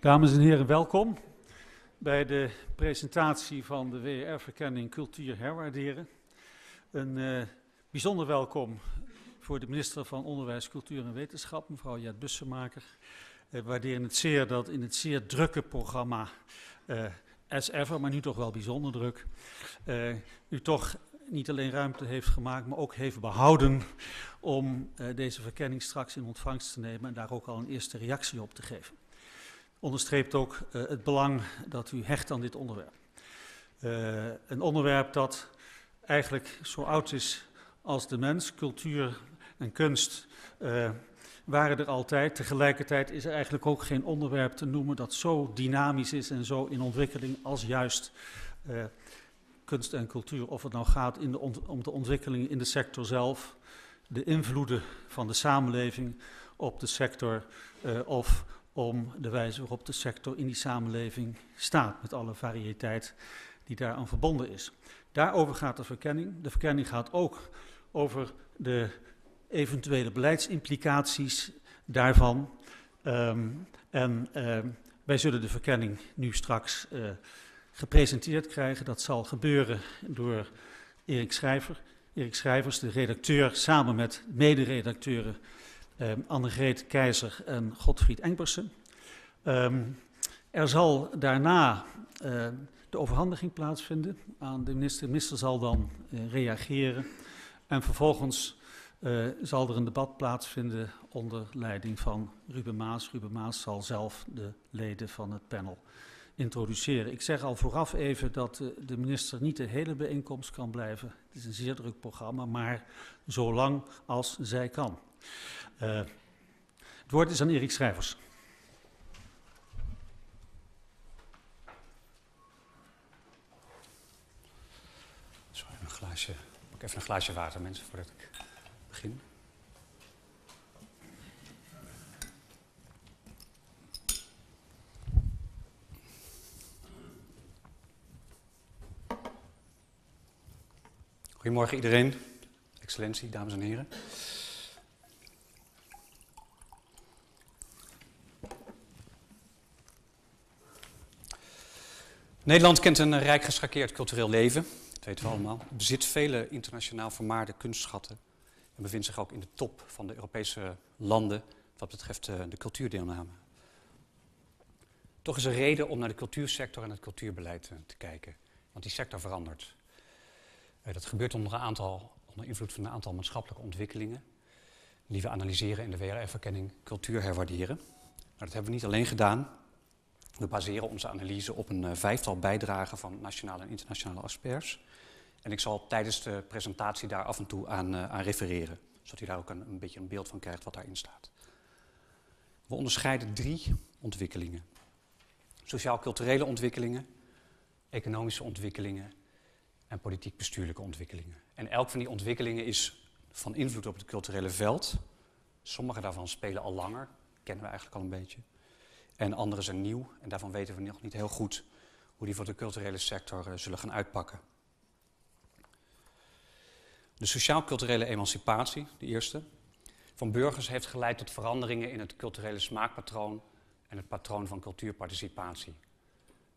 Dames en heren, welkom bij de presentatie van de WR-verkenning Cultuur Herwaarderen. Een uh, bijzonder welkom voor de minister van Onderwijs, Cultuur en Wetenschap, mevrouw Jet Bussemaker. We waarderen het zeer dat in het zeer drukke programma, uh, as ever, maar nu toch wel bijzonder druk, u toch niet alleen ruimte heeft gemaakt, maar ook heeft behouden om deze verkenning straks in ontvangst te nemen en daar ook al een eerste reactie op te geven. Onderstreept ook uh, het belang dat u hecht aan dit onderwerp. Uh, een onderwerp dat eigenlijk zo oud is als de mens, cultuur en kunst waren er altijd. Tegelijkertijd is er eigenlijk ook geen onderwerp te noemen dat zo dynamisch is en zo in ontwikkeling als juist kunst en cultuur, of het nou gaat in de om de ontwikkeling in de sector zelf, de invloeden van de samenleving op de sector of om de wijze waarop de sector in die samenleving staat, met alle variëteit die daaraan verbonden is. Daarover gaat de verkenning. De verkenning gaat ook over de eventuele beleidsimplicaties daarvan. Um, en uh, wij zullen de verkenning nu straks uh, gepresenteerd krijgen. Dat zal gebeuren door Erik Schrijver. Erik Schrijvers, de redacteur, samen met mederedacteuren eh, Annegreet Keizer en Godfried Engbersen. Um, er zal daarna uh, de overhandiging plaatsvinden aan de minister. Minister zal dan uh, reageren en vervolgens uh, zal er een debat plaatsvinden onder leiding van Ruben Maas. Ruben Maas zal zelf de leden van het panel introduceren. Ik zeg al vooraf even dat de minister niet de hele bijeenkomst kan blijven. Het is een zeer druk programma, maar zo lang als zij kan. Uh, het woord is aan Erik Schrijvers. Sorry, een glaasje. Ik even een glaasje water, mensen, voordat ik begin. Goedemorgen iedereen, excellentie, dames en heren. Nederland kent een rijk geschakeerd cultureel leven, dat weten we allemaal. Bezit vele internationaal vermaarde kunstschatten en bevindt zich ook in de top van de Europese landen wat betreft eh, de cultuurdeelname. Toch is er reden om naar de cultuursector en het cultuurbeleid eh, te kijken, want die sector verandert. Eh, dat gebeurt onder, een aantal, onder invloed van een aantal maatschappelijke ontwikkelingen die we analyseren in de WRF-verkenning cultuur herwaarderen. Maar dat hebben we niet alleen gedaan. We baseren onze analyse op een uh, vijftal bijdragen van nationale en internationale experts. En ik zal tijdens de presentatie daar af en toe aan, uh, aan refereren, zodat u daar ook een, een, beetje een beeld van krijgt wat daarin staat. We onderscheiden drie ontwikkelingen. Sociaal-culturele ontwikkelingen, economische ontwikkelingen en politiek-bestuurlijke ontwikkelingen. En elk van die ontwikkelingen is van invloed op het culturele veld. Sommige daarvan spelen al langer, kennen we eigenlijk al een beetje. En andere zijn nieuw en daarvan weten we nog niet heel goed hoe die voor de culturele sector uh, zullen gaan uitpakken. De sociaal-culturele emancipatie, de eerste, van burgers heeft geleid tot veranderingen in het culturele smaakpatroon en het patroon van cultuurparticipatie.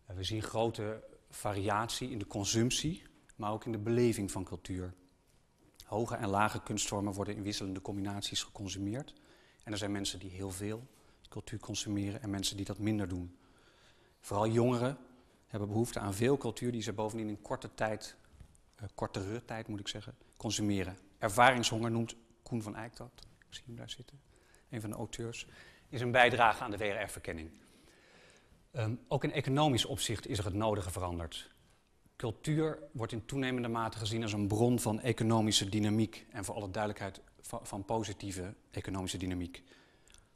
Uh, we zien grote variatie in de consumptie maar ook in de beleving van cultuur. Hoge en lage kunstvormen worden in wisselende combinaties geconsumeerd. En er zijn mensen die heel veel cultuur consumeren en mensen die dat minder doen. Vooral jongeren hebben behoefte aan veel cultuur die ze bovendien in korte tijd, uh, kortere tijd moet ik zeggen, consumeren. Ervaringshonger noemt Koen van Eyck dat. Ik zie hem daar zitten, een van de auteurs. Is een bijdrage aan de WRF-verkenning. Um, ook in economisch opzicht is er het nodige veranderd. Cultuur wordt in toenemende mate gezien als een bron van economische dynamiek en voor alle duidelijkheid van positieve economische dynamiek.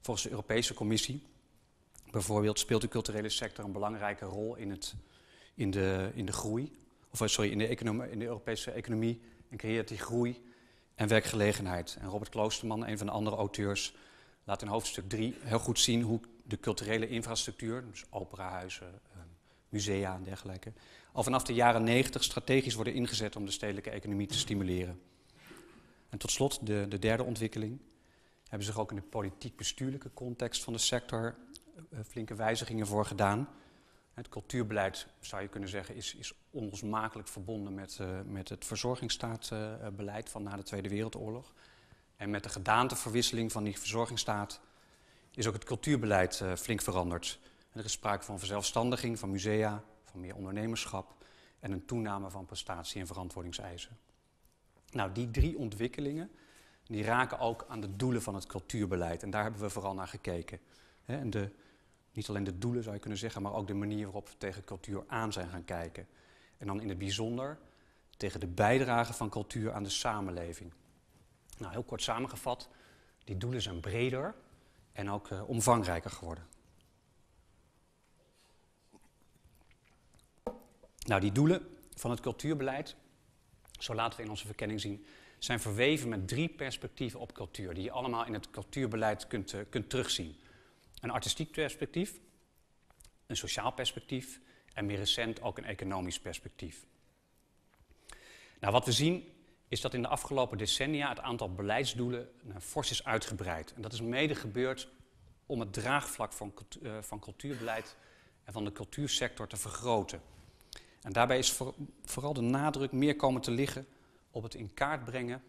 Volgens de Europese Commissie bijvoorbeeld speelt de culturele sector een belangrijke rol in, het, in, de, in de groei, of eh, sorry, in de, economie, in de Europese economie en creëert die groei en werkgelegenheid. En Robert Kloosterman, een van de andere auteurs, laat in hoofdstuk 3 heel goed zien hoe de culturele infrastructuur, dus operahuizen, eh, musea en dergelijke, al vanaf de jaren 90 strategisch worden ingezet om de stedelijke economie te stimuleren. En tot slot, de, de derde ontwikkeling, hebben zich ook in de politiek-bestuurlijke context van de sector flinke wijzigingen voor gedaan. Het cultuurbeleid, zou je kunnen zeggen, is, is onlosmakelijk verbonden met, uh, met het verzorgingsstaatbeleid van na de Tweede Wereldoorlog. En met de gedaanteverwisseling van die verzorgingsstaat is ook het cultuurbeleid flink veranderd. Er is sprake van verzelfstandiging van musea, van meer ondernemerschap en een toename van prestatie- en verantwoordingseisen. Nou, die drie ontwikkelingen die raken ook aan de doelen van het cultuurbeleid. En daar hebben we vooral naar gekeken. en de, niet alleen de doelen zou je kunnen zeggen, maar ook de manier waarop we tegen cultuur aan zijn gaan kijken. En dan in het bijzonder tegen de bijdrage van cultuur aan de samenleving. Nou, heel kort samengevat, die doelen zijn breder en ook uh, omvangrijker geworden. Nou, die doelen van het cultuurbeleid, zo laten we in onze verkenning zien, zijn verweven met drie perspectieven op cultuur, die je allemaal in het cultuurbeleid kunt, uh, kunt terugzien. Een artistiek perspectief, een sociaal perspectief en meer recent ook een economisch perspectief. Nou, wat we zien is dat in de afgelopen decennia het aantal beleidsdoelen uh, fors is uitgebreid. En dat is mede gebeurd om het draagvlak van, uh, van cultuurbeleid en van de cultuursector te vergroten. En daarbij is voor, vooral de nadruk meer komen te liggen op het in kaart brengen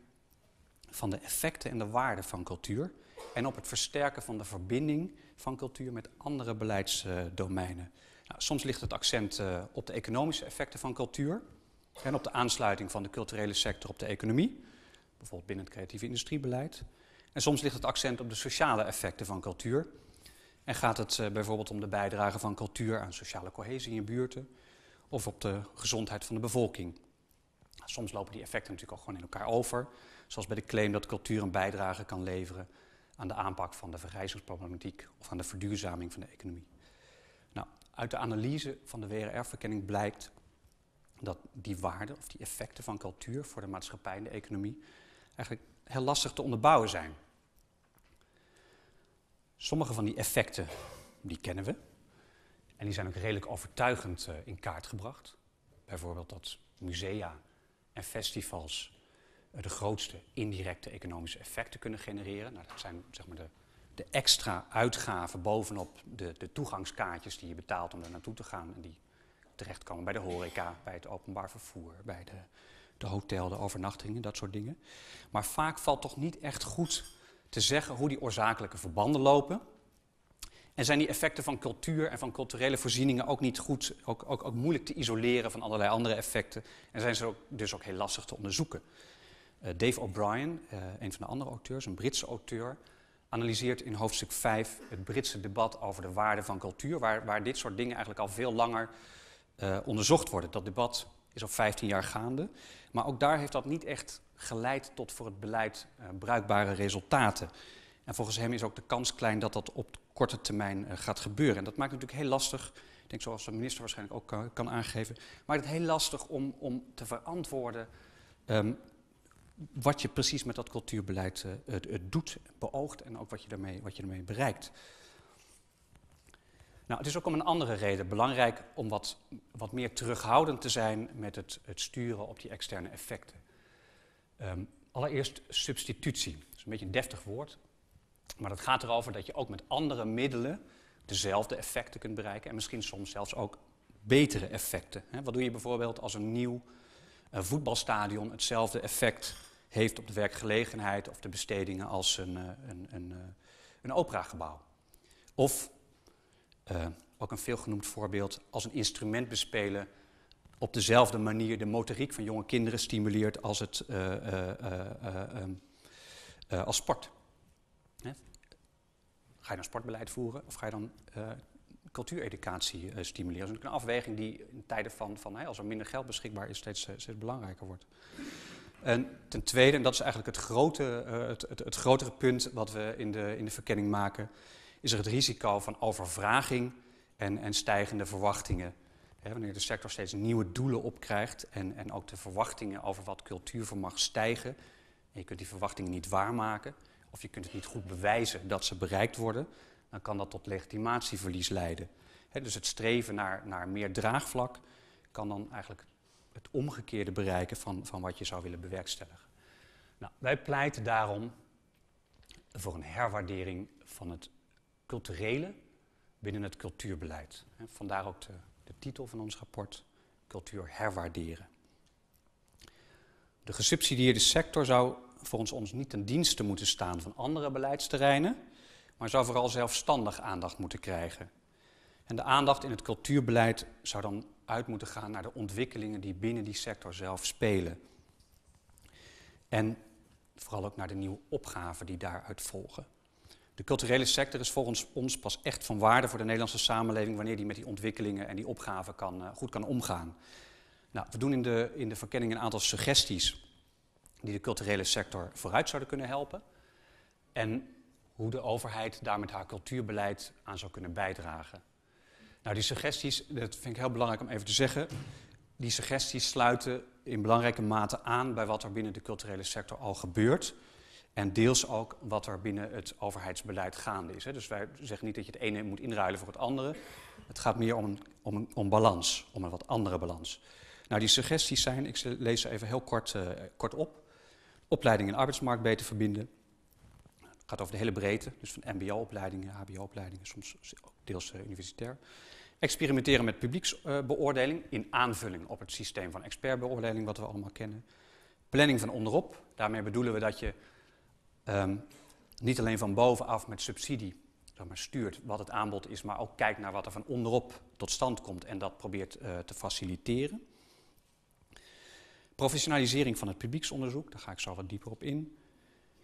van de effecten en de waarden van cultuur en op het versterken van de verbinding van cultuur met andere beleidsdomeinen. Nou, soms ligt het accent uh, op de economische effecten van cultuur en op de aansluiting van de culturele sector op de economie, bijvoorbeeld binnen het creatieve industriebeleid. En soms ligt het accent op de sociale effecten van cultuur en gaat het uh, bijvoorbeeld om de bijdrage van cultuur aan sociale cohesie in buurten of op de gezondheid van de bevolking. Soms lopen die effecten natuurlijk ook gewoon in elkaar over, zoals bij de claim dat cultuur een bijdrage kan leveren aan de aanpak van de vergrijzingsproblematiek of aan de verduurzaming van de economie. Nou, uit de analyse van de WRR-verkenning blijkt dat die waarden of die effecten van cultuur voor de maatschappij en de economie eigenlijk heel lastig te onderbouwen zijn. Sommige van die effecten, die kennen we. En die zijn ook redelijk overtuigend uh, in kaart gebracht. Bijvoorbeeld dat musea en festivals uh, de grootste indirecte economische effecten kunnen genereren. Nou, dat zijn zeg maar de, de extra uitgaven bovenop de, de toegangskaartjes die je betaalt om er naartoe te gaan. En die terechtkomen bij de horeca, bij het openbaar vervoer, bij de, de hotel, de overnachtingen, dat soort dingen. Maar vaak valt toch niet echt goed te zeggen hoe die oorzakelijke verbanden lopen. En zijn die effecten van cultuur en van culturele voorzieningen ook niet goed, ook, ook, ook moeilijk te isoleren van allerlei andere effecten. En zijn ze ook, dus ook heel lastig te onderzoeken. Uh, Dave O'Brien, uh, een van de andere auteurs, een Britse auteur, analyseert in hoofdstuk 5 het Britse debat over de waarde van cultuur, waar, waar dit soort dingen eigenlijk al veel langer uh, onderzocht worden. Dat debat is al 15 jaar gaande, maar ook daar heeft dat niet echt geleid tot voor het beleid bruikbare resultaten. En volgens hem is ook de kans klein dat dat op korte termijn uh, gaat gebeuren. En dat maakt het natuurlijk heel lastig, ik denk zoals de minister waarschijnlijk ook kan, kan aangeven, maakt het heel lastig om, om te verantwoorden um, wat je precies met dat cultuurbeleid het, doet, beoogt en ook wat je ermee, wat je ermee bereikt. Nou, het is ook om een andere reden belangrijk om wat, wat meer terughoudend te zijn met het, het sturen op die externe effecten. Um, allereerst substitutie. Dat is een beetje een deftig woord, maar dat gaat erover dat je ook met andere middelen dezelfde effecten kunt bereiken en misschien soms zelfs ook betere effecten. Wat doe je bijvoorbeeld als een nieuw uh, voetbalstadion hetzelfde effect heeft op de werkgelegenheid of de bestedingen als een, uh, een, een, uh, een operagebouw? Of, ook een veelgenoemd voorbeeld, als een instrument bespelen op dezelfde manier de motoriek van jonge kinderen stimuleert als, het, als sport. Ga je dan sportbeleid voeren of ga je dan uh, cultuureducatie uh, stimuleren? Dat is een afweging die in tijden van, van als er minder geld beschikbaar is, steeds, uh, steeds belangrijker wordt. En ten tweede, en dat is eigenlijk het, grote, het, het, grotere punt wat we in de, in de verkenning maken, is er het risico van overvraging en, en stijgende verwachtingen. Wanneer de sector steeds nieuwe doelen opkrijgt en, en ook de verwachtingen over wat cultuur mag stijgen, en je kunt die verwachtingen niet waarmaken, of je kunt het niet goed bewijzen dat ze bereikt worden, dan kan dat tot legitimatieverlies leiden. Dus het streven naar, naar meer draagvlak kan dan eigenlijk het omgekeerde bereiken van, van wat je zou willen bewerkstelligen. Nou, wij pleiten daarom voor een herwaardering van het culturele binnen het cultuurbeleid. Vandaar ook de, de titel van ons rapport, Cultuur herwaarderen. De gesubsidieerde sector zou volgens ons niet ten dienste moeten staan van andere beleidsterreinen, maar zou vooral zelfstandig aandacht moeten krijgen. En de aandacht in het cultuurbeleid zou dan uit moeten gaan naar de ontwikkelingen die binnen die sector zelf spelen. En vooral ook naar de nieuwe opgaven die daaruit volgen. De culturele sector is volgens ons pas echt van waarde voor de Nederlandse samenleving wanneer die met die ontwikkelingen en die opgaven kan, uh, goed kan omgaan. Nou, we doen in de, in de verkenning een aantal suggesties die de culturele sector vooruit zouden kunnen helpen. En hoe de overheid daar met haar cultuurbeleid aan zou kunnen bijdragen. Nou, die suggesties, dat vind ik heel belangrijk om even te zeggen. Die suggesties sluiten in belangrijke mate aan bij wat er binnen de culturele sector al gebeurt. En deels ook wat er binnen het overheidsbeleid gaande is. Dus wij zeggen niet dat je het ene moet inruilen voor het andere. Het gaat meer om, om, balans, om een wat andere balans. Nou, die suggesties zijn, ik lees ze even heel kort, uh, kort op. Opleiding en arbeidsmarkt beter verbinden. Het gaat over de hele breedte, dus van mbo-opleidingen, hbo-opleidingen, soms ook deels uh, universitair. Experimenteren met publieksbeoordeling in aanvulling op het systeem van expertbeoordeling, wat we allemaal kennen. Planning van onderop, daarmee bedoelen we dat je um, niet alleen van bovenaf met subsidie zeg maar, stuurt wat het aanbod is, maar ook kijkt naar wat er van onderop tot stand komt en dat probeert uh, te faciliteren. Professionalisering van het publieksonderzoek, daar ga ik zo wat dieper op in.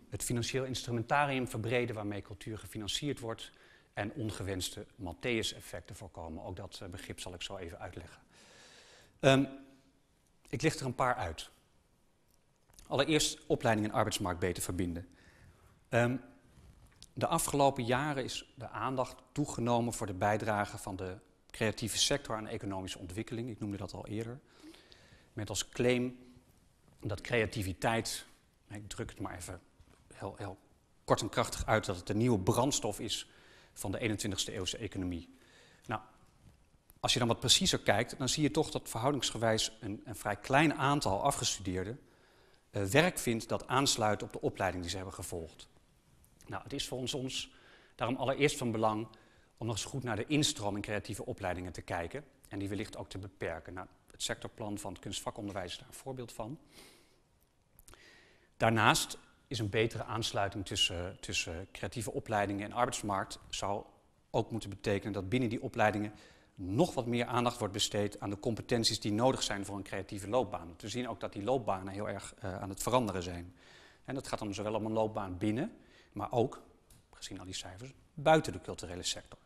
Het financieel instrumentarium verbreden waarmee cultuur gefinancierd wordt. En ongewenste Matthäus-effecten voorkomen. Ook dat uh, begrip zal ik zo even uitleggen. Um, ik licht er een paar uit. Allereerst opleiding en arbeidsmarkt beter verbinden. Um, de afgelopen jaren is de aandacht toegenomen voor de bijdrage van de creatieve sector aan economische ontwikkeling. Ik noemde dat al eerder. Met als claim dat creativiteit, ik druk het maar even heel, heel kort en krachtig uit, dat het de nieuwe brandstof is van de 21ste eeuwse economie. Nou, als je dan wat preciezer kijkt, dan zie je toch dat verhoudingsgewijs een, een vrij klein aantal afgestudeerden uh, werk vindt dat aansluit op de opleiding die ze hebben gevolgd. Nou, het is voor ons, ons daarom allereerst van belang om nog eens goed naar de instroom in creatieve opleidingen te kijken en die wellicht ook te beperken. Nou, sectorplan van het kunstvakonderwijs is daar een voorbeeld van. Daarnaast is een betere aansluiting tussen, tussen creatieve opleidingen en arbeidsmarkt zou ook moeten betekenen dat binnen die opleidingen nog wat meer aandacht wordt besteed aan de competenties die nodig zijn voor een creatieve loopbaan. We zien ook dat die loopbanen heel erg uh, aan het veranderen zijn. En dat gaat dan zowel om een loopbaan binnen, maar ook, gezien al die cijfers, buiten de culturele sector.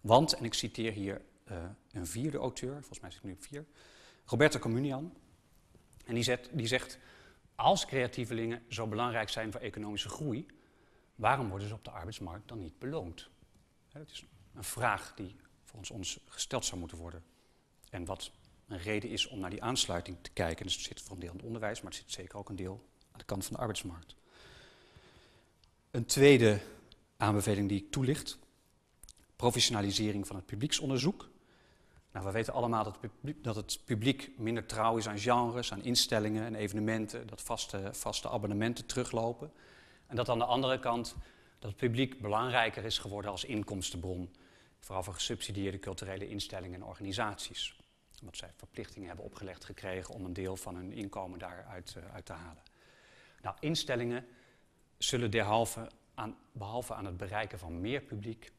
Want, en ik citeer hier uh, een vierde auteur, volgens mij zit ik nu op vier, Roberto Comunian. En die, zet, die zegt, als creatievelingen zo belangrijk zijn voor economische groei, waarom worden ze op de arbeidsmarkt dan niet beloond? dat is een vraag die volgens ons gesteld zou moeten worden. En wat een reden is om naar die aansluiting te kijken. Dus het zit voor een deel in het onderwijs, maar het zit zeker ook een deel aan de kant van de arbeidsmarkt. Een tweede aanbeveling die ik toelicht: professionalisering van het publieksonderzoek. Nou, we weten allemaal dat het, publiek, dat het publiek minder trouw is aan genres, aan instellingen en evenementen, dat vaste, vaste abonnementen teruglopen. En dat aan de andere kant dat het publiek belangrijker is geworden als inkomstenbron, vooral voor gesubsidieerde culturele instellingen en organisaties. Omdat zij verplichtingen hebben opgelegd gekregen om een deel van hun inkomen daaruit uh, uit te halen. Nou, instellingen zullen derhalve aan, behalve aan het bereiken van meer publiek,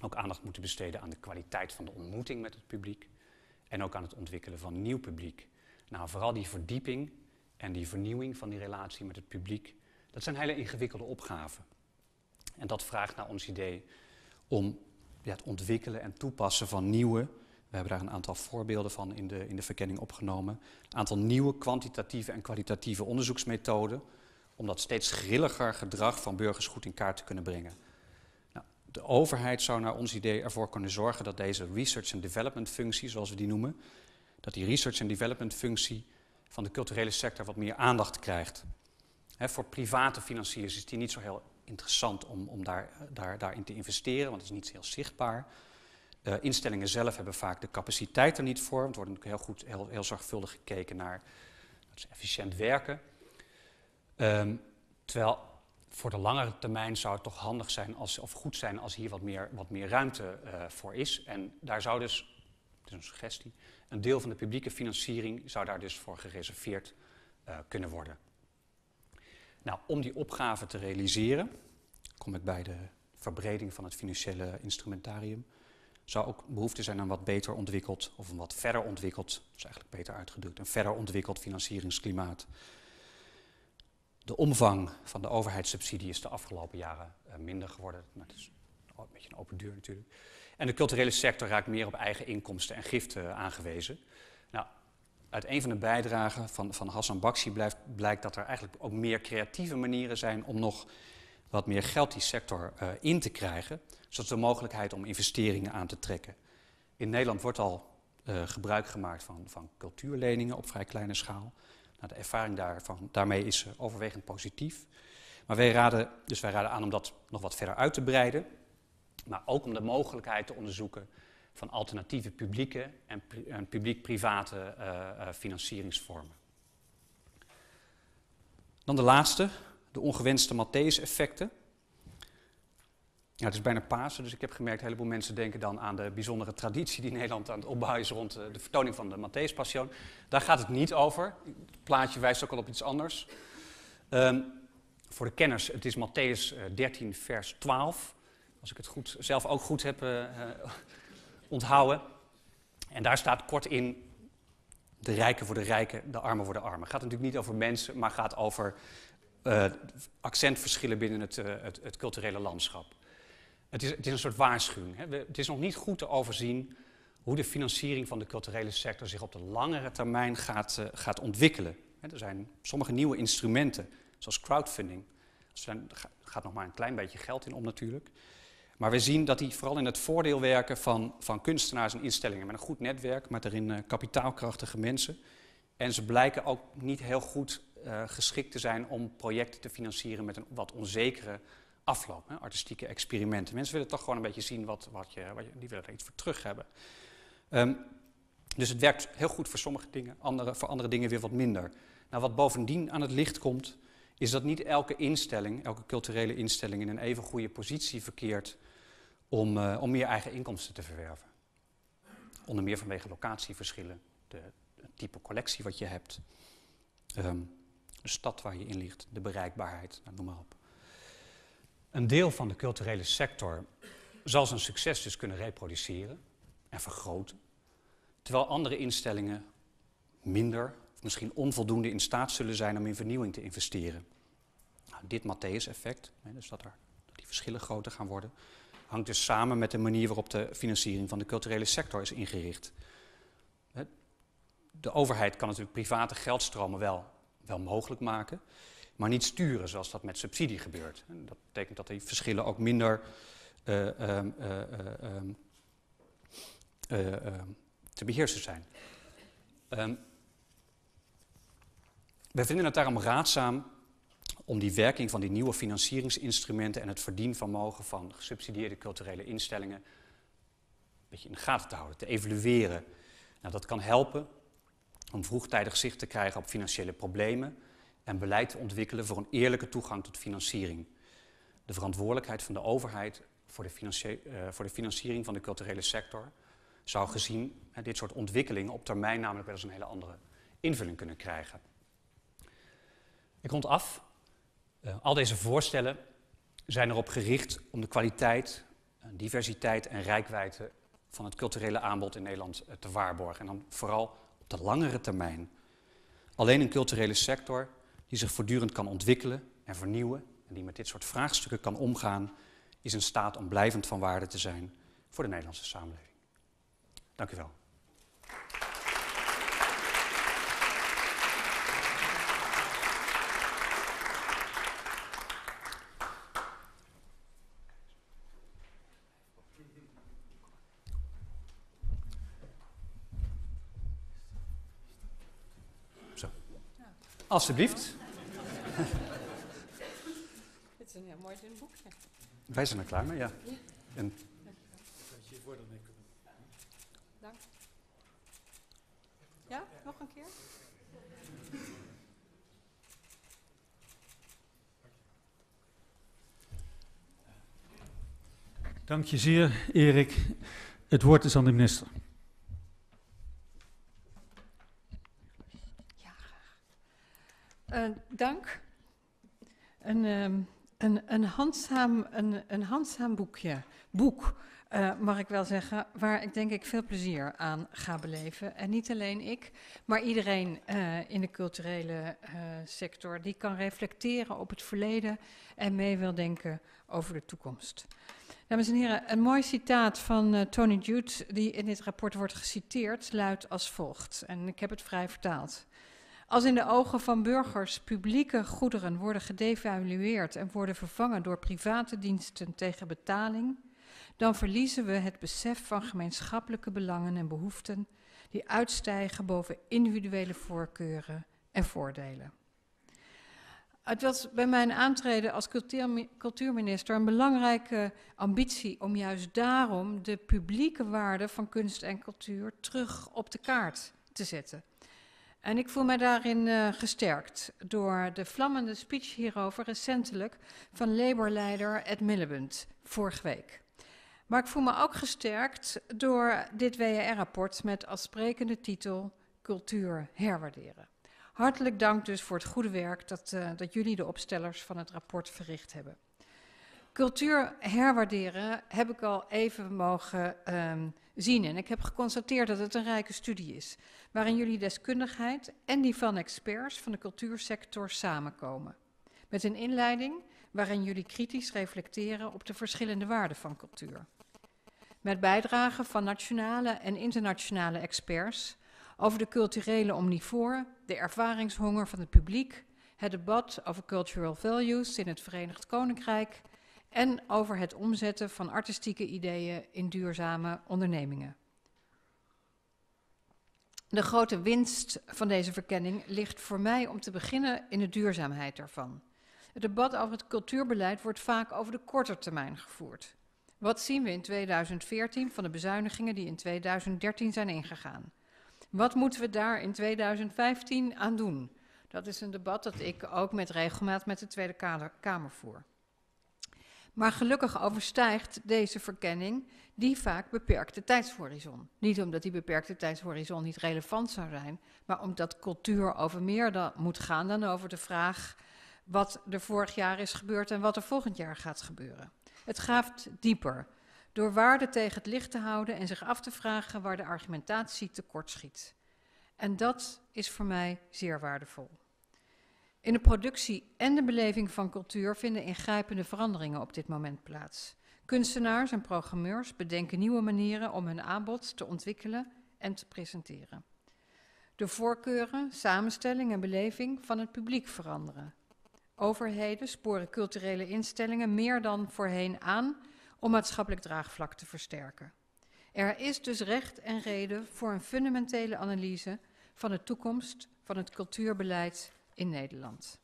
ook aandacht moeten besteden aan de kwaliteit van de ontmoeting met het publiek en ook aan het ontwikkelen van nieuw publiek. Nou, vooral die verdieping en die vernieuwing van die relatie met het publiek, dat zijn hele ingewikkelde opgaven. En dat vraagt naar ons idee om ja, het ontwikkelen en toepassen van nieuwe, we hebben daar een aantal voorbeelden van in de, in de verkenning opgenomen, een aantal nieuwe kwantitatieve en kwalitatieve onderzoeksmethoden, om dat steeds grilliger gedrag van burgers goed in kaart te kunnen brengen. De overheid zou naar ons idee ervoor kunnen zorgen dat deze research and development functie, zoals we die noemen, dat die research and development functie van de culturele sector wat meer aandacht krijgt. Voor private financiers is die niet zo heel interessant om, om daar, daar, daarin te investeren, want het is niet heel zichtbaar. Uh, instellingen zelf hebben vaak de capaciteit er niet voor, want er wordt heel goed, heel, heel zorgvuldig gekeken naar dat ze efficiënt werken. Um, terwijl voor de langere termijn zou het toch handig zijn als, of goed zijn als hier wat meer, wat meer ruimte uh, voor is. En daar zou dus, het is een suggestie, een deel van de publieke financiering zou daar dus voor gereserveerd uh, kunnen worden. Nou, om die opgave te realiseren, kom ik bij de verbreding van het financiële instrumentarium, zou ook behoefte zijn aan wat beter ontwikkeld, of een wat verder ontwikkeld, is eigenlijk beter uitgedrukt, een verder ontwikkeld financieringsklimaat. De omvang van de overheidssubsidie is de afgelopen jaren uh, minder geworden. Maar het is een beetje een open deur natuurlijk. En de culturele sector raakt meer op eigen inkomsten en giften uh, aangewezen. Nou, uit een van de bijdragen van, van Hassan blijft, blijkt dat er eigenlijk ook meer creatieve manieren zijn om nog wat meer geld die sector uh, in te krijgen. Zoals de mogelijkheid om investeringen aan te trekken. In Nederland wordt al gebruik gemaakt van, van cultuurleningen op vrij kleine schaal. Nou, de ervaring daarvan, daarmee is uh, overwegend positief. Maar wij raden, dus wij raden aan om dat nog wat verder uit te breiden. Maar ook om de mogelijkheid te onderzoeken van alternatieve publieke en, publiek-private uh, financieringsvormen. Dan de laatste, de ongewenste Matthäus-effecten. Ja, het is bijna Pasen, dus ik heb gemerkt, een heleboel mensen denken dan aan de bijzondere traditie die Nederland aan het opbouwen is rond de vertoning van de Matthäus-passion. Daar gaat het niet over. Het plaatje wijst ook al op iets anders. Um, voor de kenners, het is Matthäus 13, vers 12. Als ik het goed, zelf ook goed heb uh, onthouden. En daar staat kort in, de rijken voor de rijken, de armen voor de armen. Het gaat natuurlijk niet over mensen, maar gaat over accentverschillen binnen het, het, culturele landschap. Het is, het is een soort waarschuwing. Hè. het is nog niet goed te overzien hoe de financiering van de culturele sector zich op de langere termijn gaat, uh, gaat ontwikkelen. Hè, er zijn sommige nieuwe instrumenten, zoals crowdfunding. Er gaat nog maar een klein beetje geld in om natuurlijk. Maar we zien dat die vooral in het voordeel werken van, van kunstenaars en instellingen met een goed netwerk, met erin uh, kapitaalkrachtige mensen. En ze blijken ook niet heel goed uh, geschikt te zijn om projecten te financieren met een wat onzekere afloop. Hè, artistieke experimenten. Mensen willen toch gewoon een beetje zien wat, wat, je, wat je, die willen er iets voor terug hebben. Um, dus het werkt heel goed voor sommige dingen, andere, voor andere dingen weer wat minder. Nou, wat bovendien aan het licht komt, is dat niet elke instelling, elke culturele instelling in een even goede positie verkeert om, uh, om meer eigen inkomsten te verwerven. Onder meer vanwege locatieverschillen, het type collectie wat je hebt, um, de stad waar je in ligt, de bereikbaarheid, nou, noem maar op. Een deel van de culturele sector zal zijn succes dus kunnen reproduceren en vergroten, terwijl andere instellingen minder of misschien onvoldoende in staat zullen zijn om in vernieuwing te investeren. Nou, dit Matthäus-effect, dus dat, er, dat die verschillen groter gaan worden, hangt dus samen met de manier waarop de financiering van de culturele sector is ingericht. De overheid kan natuurlijk private geldstromen wel, wel mogelijk maken, maar niet sturen zoals dat met subsidie gebeurt. En dat betekent dat die verschillen ook minder uh, uh, uh, te beheersen zijn. Um, wij vinden het daarom raadzaam om die werking van die nieuwe financieringsinstrumenten en het verdienvermogen van gesubsidieerde culturele instellingen een beetje in de gaten te houden, te evalueren. Nou, dat kan helpen om vroegtijdig zicht te krijgen op financiële problemen en beleid te ontwikkelen voor een eerlijke toegang tot financiering. De verantwoordelijkheid van de overheid voor de, uh, voor de financiering van de culturele sector zou gezien dit soort ontwikkelingen op termijn namelijk wel eens een hele andere invulling kunnen krijgen. Ik rond af. Uh, al deze voorstellen zijn erop gericht om de kwaliteit, diversiteit en rijkwijde van het culturele aanbod in Nederland te waarborgen. En dan vooral op de langere termijn. Alleen een culturele sector die zich voortdurend kan ontwikkelen en vernieuwen en die met dit soort vraagstukken kan omgaan, is in staat om blijvend van waarde te zijn voor de Nederlandse samenleving. Dank u wel. Alsjeblieft. Dit is een heel mooi dun boekje. Wij zijn er klaar mee, ja. Ja. En Dank. Ja, nog een keer? Dank je zeer, Erik. Het woord is aan de minister. Ja, graag. Uh, dank. Een, um, een, een, handzaam, een, een handzaam boekje, boek, uh, mag ik wel zeggen, waar ik denk ik veel plezier aan ga beleven. En niet alleen ik, maar iedereen uh, in de culturele sector die kan reflecteren op het verleden en mee wil denken over de toekomst. Dames en heren, een mooi citaat van Tony Jude, die in dit rapport wordt geciteerd, luidt als volgt. En ik heb het vrij vertaald. Als in de ogen van burgers publieke goederen worden gedevalueerd en worden vervangen door private diensten tegen betaling, dan verliezen we het besef van gemeenschappelijke belangen en behoeften die uitstijgen boven individuele voorkeuren en voordelen. Het was bij mijn aantreden als cultuurminister een belangrijke ambitie om juist daarom de publieke waarde van kunst en cultuur terug op de kaart te zetten. En ik voel mij daarin uh, gesterkt door de vlammende speech hierover recentelijk van Labour-leider Ed Miliband vorige week. Maar ik voel me ook gesterkt door dit WR-rapport met als sprekende titel Cultuur herwaarderen. Hartelijk dank dus voor het goede werk dat, uh, dat jullie, de opstellers van het rapport, verricht hebben. Cultuur herwaarderen heb ik al even mogen um, zien. En ik heb geconstateerd dat het een rijke studie is, waarin jullie deskundigheid en die van experts van de cultuursector samenkomen. Met een inleiding waarin jullie kritisch reflecteren op de verschillende waarden van cultuur. Met bijdragen van nationale en internationale experts over de culturele omnivoor, de ervaringshonger van het publiek, het debat over cultural values in het Verenigd Koninkrijk en over het omzetten van artistieke ideeën in duurzame ondernemingen. De grote winst van deze verkenning ligt voor mij om te beginnen in de duurzaamheid ervan. Het debat over het cultuurbeleid wordt vaak over de korte termijn gevoerd. Wat zien we in 2014 van de bezuinigingen die in 2013 zijn ingegaan? Wat moeten we daar in 2015 aan doen? Dat is een debat dat ik ook met regelmaat met de Tweede Kamer voer. Maar gelukkig overstijgt deze verkenning die vaak beperkte tijdshorizon. Niet omdat die beperkte tijdshorizon niet relevant zou zijn, maar omdat cultuur over meer dan, moet gaan dan over de vraag wat er vorig jaar is gebeurd en wat er volgend jaar gaat gebeuren. Het gaat dieper door waarde tegen het licht te houden en zich af te vragen waar de argumentatie tekortschiet. En dat is voor mij zeer waardevol. In de productie en de beleving van cultuur vinden ingrijpende veranderingen op dit moment plaats. Kunstenaars en programmeurs bedenken nieuwe manieren om hun aanbod te ontwikkelen en te presenteren. De voorkeuren, samenstelling en beleving van het publiek veranderen. Overheden sporen culturele instellingen meer dan voorheen aan om maatschappelijk draagvlak te versterken. Er is dus recht en reden voor een fundamentele analyse van de toekomst van het cultuurbeleid in Nederland.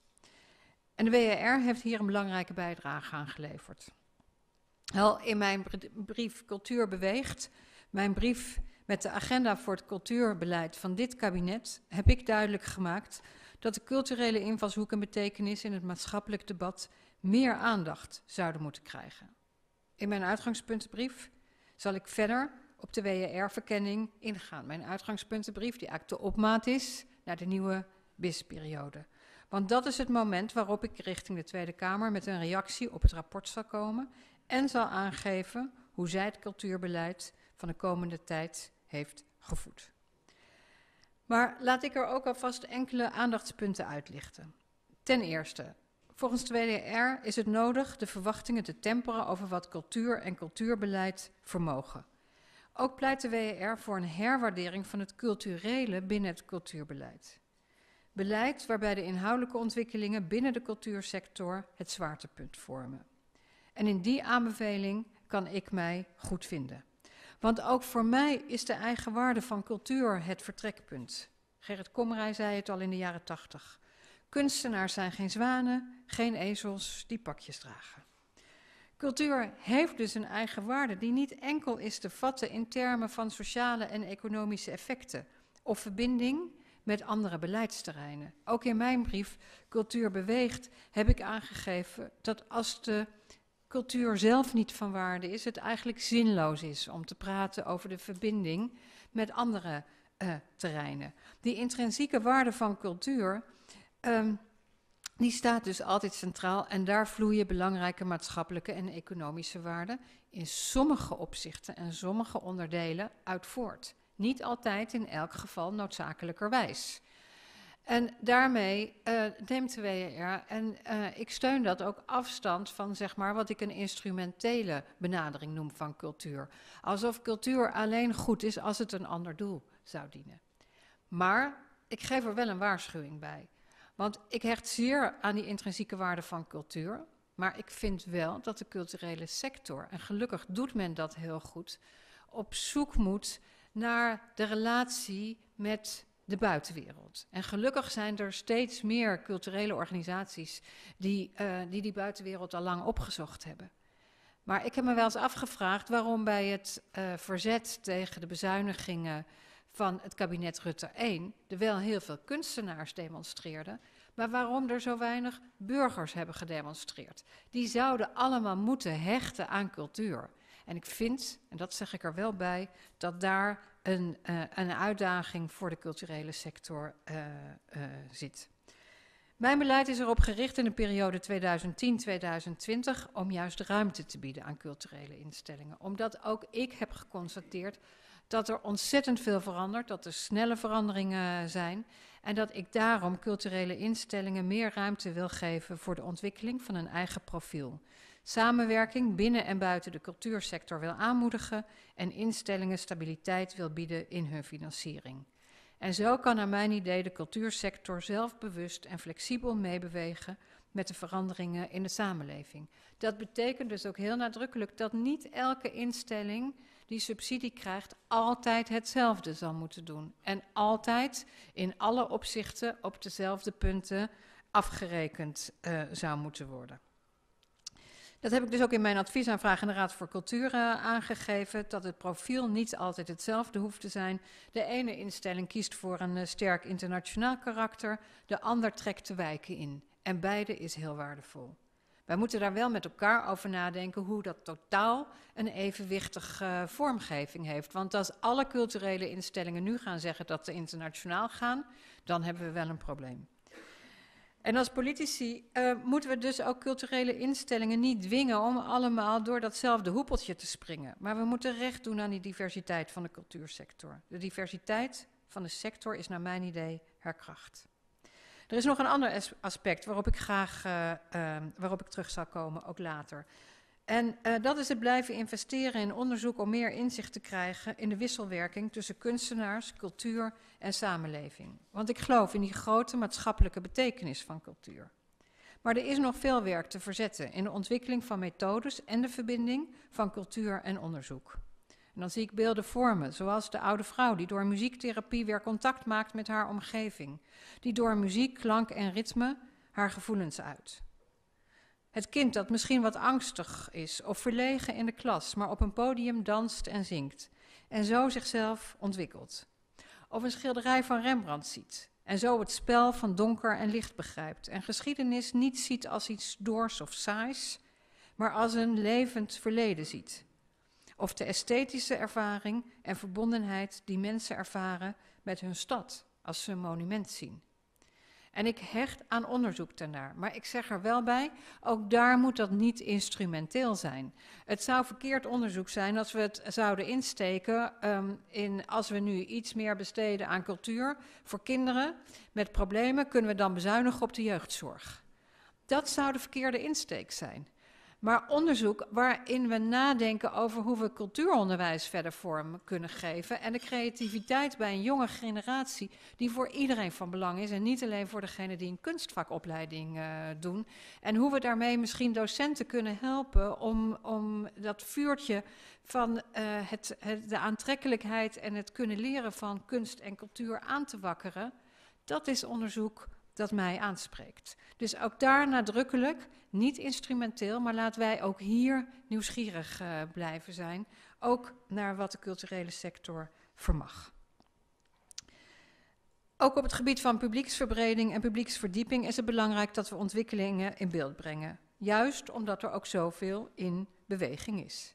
En de WRR heeft hier een belangrijke bijdrage aan geleverd. Al in mijn brief Cultuur beweegt, mijn brief met de agenda voor het cultuurbeleid van dit kabinet, heb ik duidelijk gemaakt dat de culturele invalshoek en betekenis in het maatschappelijk debat meer aandacht zouden moeten krijgen. In mijn uitgangspuntenbrief zal ik verder op de WER-verkenning ingaan. Mijn uitgangspuntenbrief, die eigenlijk de opmaat is naar de nieuwe BIS-periode. Want dat is het moment waarop ik richting de Tweede Kamer met een reactie op het rapport zal komen en zal aangeven hoe zij het cultuurbeleid van de komende tijd heeft gevoed. Maar laat ik er ook alvast enkele aandachtspunten uitlichten. Ten eerste, Volgens de WDR is het nodig de verwachtingen te temperen over wat cultuur en cultuurbeleid vermogen. Ook pleit de WER voor een herwaardering van het culturele binnen het cultuurbeleid. Beleid waarbij de inhoudelijke ontwikkelingen binnen de cultuursector het zwaartepunt vormen. En in die aanbeveling kan ik mij goed vinden. Want ook voor mij is de eigen waarde van cultuur het vertrekpunt. Gerrit Komrij zei het al in de jaren tachtig. Kunstenaars zijn geen zwanen, geen ezels die pakjes dragen. Cultuur heeft dus een eigen waarde die niet enkel is te vatten in termen van sociale en economische effecten of verbinding met andere beleidsterreinen. Ook in mijn brief Cultuur beweegt heb ik aangegeven dat als de cultuur zelf niet van waarde is, het eigenlijk zinloos is om te praten over de verbinding met andere uh, terreinen. Die intrinsieke waarde van cultuur, um, die staat dus altijd centraal en daar vloeien belangrijke maatschappelijke en economische waarden in sommige opzichten en sommige onderdelen uit voort. Niet altijd in elk geval noodzakelijkerwijs. En daarmee uh, neemt de WR, en uh, ik steun dat ook afstand van zeg maar, wat ik een instrumentele benadering noem van cultuur. Alsof cultuur alleen goed is als het een ander doel zou dienen. Maar ik geef er wel een waarschuwing bij. Want ik hecht zeer aan die intrinsieke waarde van cultuur. Maar ik vind wel dat de culturele sector, en gelukkig doet men dat heel goed, op zoek moet naar de relatie met de buitenwereld. En gelukkig zijn er steeds meer culturele organisaties die uh, die, die buitenwereld al lang opgezocht hebben. Maar ik heb me wel eens afgevraagd waarom bij het uh, verzet tegen de bezuinigingen van het kabinet Rutte 1 er wel heel veel kunstenaars demonstreerden, maar waarom er zo weinig burgers hebben gedemonstreerd. Die zouden allemaal moeten hechten aan cultuur. En ik vind, en dat zeg ik er wel bij, dat daar een, uh, een uitdaging voor de culturele sector uh, uh, zit. Mijn beleid is erop gericht in de periode 2010-2020 om juist ruimte te bieden aan culturele instellingen. Omdat ook ik heb geconstateerd dat er ontzettend veel verandert, dat er snelle veranderingen zijn en dat ik daarom culturele instellingen meer ruimte wil geven voor de ontwikkeling van een eigen profiel. Samenwerking binnen en buiten de cultuursector wil aanmoedigen en instellingen stabiliteit wil bieden in hun financiering. En zo kan naar mijn idee de cultuursector zelfbewust en flexibel meebewegen met de veranderingen in de samenleving. Dat betekent dus ook heel nadrukkelijk dat niet elke instelling die subsidie krijgt altijd hetzelfde zal moeten doen. En altijd in alle opzichten op dezelfde punten afgerekend uh, zou moeten worden. Dat heb ik dus ook in mijn adviesaanvraag in de Raad voor Cultuur uh, aangegeven, dat het profiel niet altijd hetzelfde hoeft te zijn. De ene instelling kiest voor een uh, sterk internationaal karakter, de ander trekt de wijken in. En beide is heel waardevol. Wij moeten daar wel met elkaar over nadenken hoe dat totaal een evenwichtige uh, vormgeving heeft. Want als alle culturele instellingen nu gaan zeggen dat ze internationaal gaan, dan hebben we wel een probleem. En als politici uh, moeten we dus ook culturele instellingen niet dwingen om allemaal door datzelfde hoepeltje te springen. Maar we moeten recht doen aan die diversiteit van de cultuursector. De diversiteit van de sector is naar mijn idee herkracht. Er is nog een ander aspect waarop ik graag uh, uh, waarop ik terug zal komen, ook later. En uh, dat is het blijven investeren in onderzoek om meer inzicht te krijgen in de wisselwerking tussen kunstenaars, cultuur en samenleving. Want ik geloof in die grote maatschappelijke betekenis van cultuur. Maar er is nog veel werk te verzetten in de ontwikkeling van methodes en de verbinding van cultuur en onderzoek. En dan zie ik beelden vormen, zoals de oude vrouw die door muziektherapie weer contact maakt met haar omgeving, die door muziek, klank en ritme haar gevoelens uit. Het kind dat misschien wat angstig is of verlegen in de klas, maar op een podium danst en zingt en zo zichzelf ontwikkelt. Of een schilderij van Rembrandt ziet en zo het spel van donker en licht begrijpt en geschiedenis niet ziet als iets doors of saais, maar als een levend verleden ziet. Of de esthetische ervaring en verbondenheid die mensen ervaren met hun stad als ze een monument zien. En ik hecht aan onderzoek daarnaar. Maar ik zeg er wel bij, ook daar moet dat niet instrumenteel zijn. Het zou verkeerd onderzoek zijn als we het zouden insteken um, in als we nu iets meer besteden aan cultuur voor kinderen met problemen, kunnen we dan bezuinigen op de jeugdzorg. Dat zou de verkeerde insteek zijn maar onderzoek waarin we nadenken over hoe we cultuuronderwijs verder vorm kunnen geven. En de creativiteit bij een jonge generatie, die voor iedereen van belang is. En niet alleen voor degenen die een kunstvakopleiding uh, doen. En hoe we daarmee misschien docenten kunnen helpen om, om dat vuurtje van het, het, de aantrekkelijkheid en het kunnen leren van kunst en cultuur aan te wakkeren. Dat is onderzoek dat mij aanspreekt. Dus ook daar nadrukkelijk, niet instrumenteel, maar laten wij ook hier nieuwsgierig uh, blijven zijn, ook naar wat de culturele sector vermag. Ook op het gebied van publieksverbreding en publieksverdieping is het belangrijk dat we ontwikkelingen in beeld brengen. juist omdat er ook zoveel in beweging is.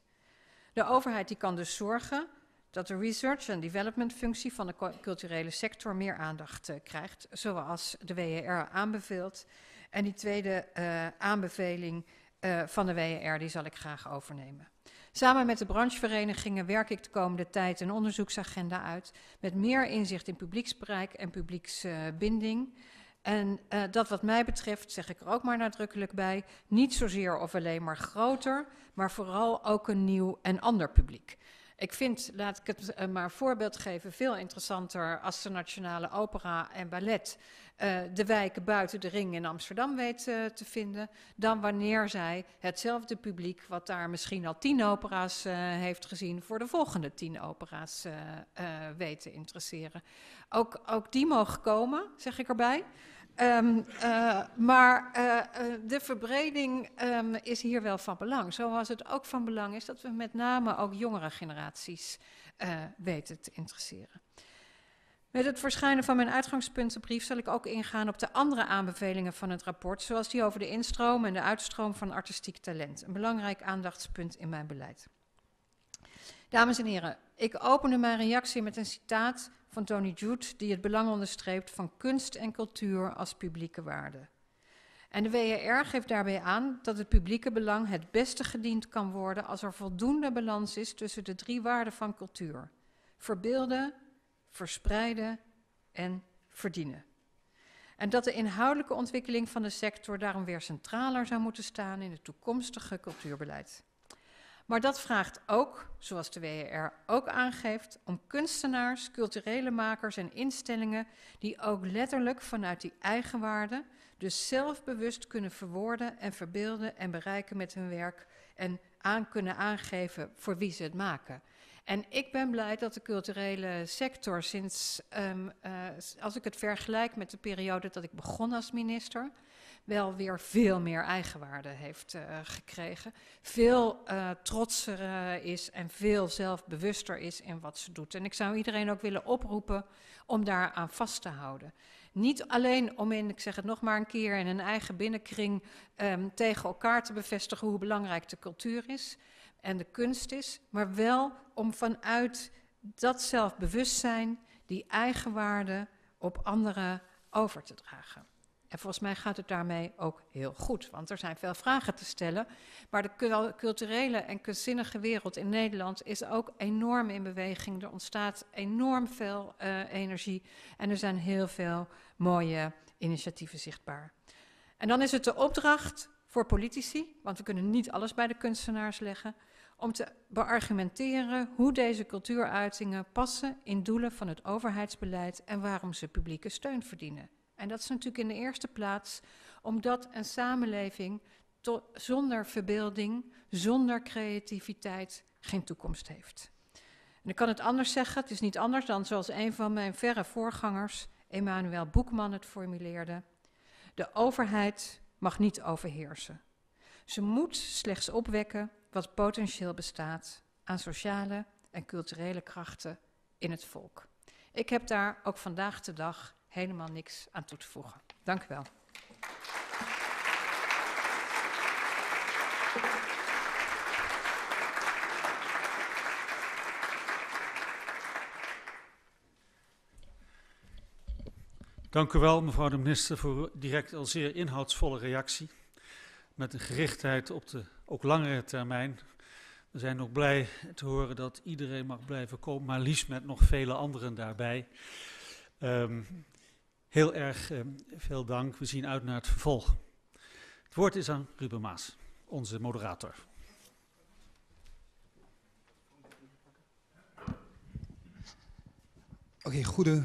De overheid die kan dus zorgen dat de research en development functie van de culturele sector meer aandacht uh, krijgt, zoals de WER aanbeveelt. En die tweede uh, aanbeveling uh, van de WER, die zal ik graag overnemen. Samen met de brancheverenigingen werk ik de komende tijd een onderzoeksagenda uit met meer inzicht in publieksbereik en publieksbinding. En dat wat mij betreft, zeg ik er ook maar nadrukkelijk bij, niet zozeer of alleen maar groter, maar vooral ook een nieuw en ander publiek. Ik vind, laat ik het uh, maar voorbeeld geven, veel interessanter als de Nationale Opera en Ballet uh, de wijken buiten de ring in Amsterdam weet uh, te vinden, dan wanneer zij hetzelfde publiek, wat daar misschien al tien opera's heeft gezien, voor de volgende tien opera's weet te interesseren. Ook, ook die mogen komen, zeg ik erbij. Um, uh, maar uh, uh, de verbreding um, is hier wel van belang. Zoals het ook van belang is dat we met name ook jongere generaties weten te interesseren. Met het verschijnen van mijn uitgangspuntenbrief zal ik ook ingaan op de andere aanbevelingen van het rapport, zoals die over de instroom en de uitstroom van artistiek talent. Een belangrijk aandachtspunt in mijn beleid. Dames en heren, ik opende mijn reactie met een citaat van Tony Jude, die het belang onderstreept van kunst en cultuur als publieke waarde. En de WER geeft daarbij aan dat het publieke belang het beste gediend kan worden als er voldoende balans is tussen de drie waarden van cultuur: verbeelden, verspreiden en verdienen. En dat de inhoudelijke ontwikkeling van de sector daarom weer centraler zou moeten staan in het toekomstige cultuurbeleid. Maar dat vraagt ook, zoals de WER ook aangeeft, om kunstenaars, culturele makers en instellingen die ook letterlijk vanuit die eigenwaarde, dus zelfbewust kunnen verwoorden en verbeelden en bereiken met hun werk en aan kunnen aangeven voor wie ze het maken. En ik ben blij dat de culturele sector sinds, um, uh, als ik het vergelijk met de periode dat ik begon als minister, wel weer veel meer eigenwaarde heeft uh, gekregen. Veel uh, trotser uh, is en veel zelfbewuster is in wat ze doet. En ik zou iedereen ook willen oproepen om daar aan vast te houden. Niet alleen om in, ik zeg het nog maar een keer, in een eigen binnenkring um, tegen elkaar te bevestigen hoe belangrijk de cultuur is en de kunst is, maar wel om vanuit dat zelfbewustzijn die eigenwaarde op anderen over te dragen. En volgens mij gaat het daarmee ook heel goed, want er zijn veel vragen te stellen. Maar de culturele en kunstzinnige wereld in Nederland is ook enorm in beweging. Er ontstaat enorm veel uh, energie en er zijn heel veel mooie initiatieven zichtbaar. En dan is het de opdracht voor politici, want we kunnen niet alles bij de kunstenaars leggen, om te beargumenteren hoe deze cultuuruitingen passen in doelen van het overheidsbeleid en waarom ze publieke steun verdienen. En dat is natuurlijk in de eerste plaats omdat een samenleving zonder verbeelding, zonder creativiteit geen toekomst heeft. En ik kan het anders zeggen, het is niet anders dan zoals een van mijn verre voorgangers, Emanuel Boekman, het formuleerde. De overheid mag niet overheersen. Ze moet slechts opwekken wat potentieel bestaat aan sociale en culturele krachten in het volk. Ik heb daar ook vandaag de dag helemaal niks aan toe te voegen. Dank u wel. Dank u wel, mevrouw de minister, voor direct al zeer inhoudsvolle reactie. Met een gerichtheid op de ook langere termijn. We zijn ook blij te horen dat iedereen mag blijven komen, maar liefst met nog vele anderen daarbij. Um, Heel erg eh, veel dank. We zien uit naar het vervolg. Het woord is aan Ruben Maas, onze moderator. Oké, goede.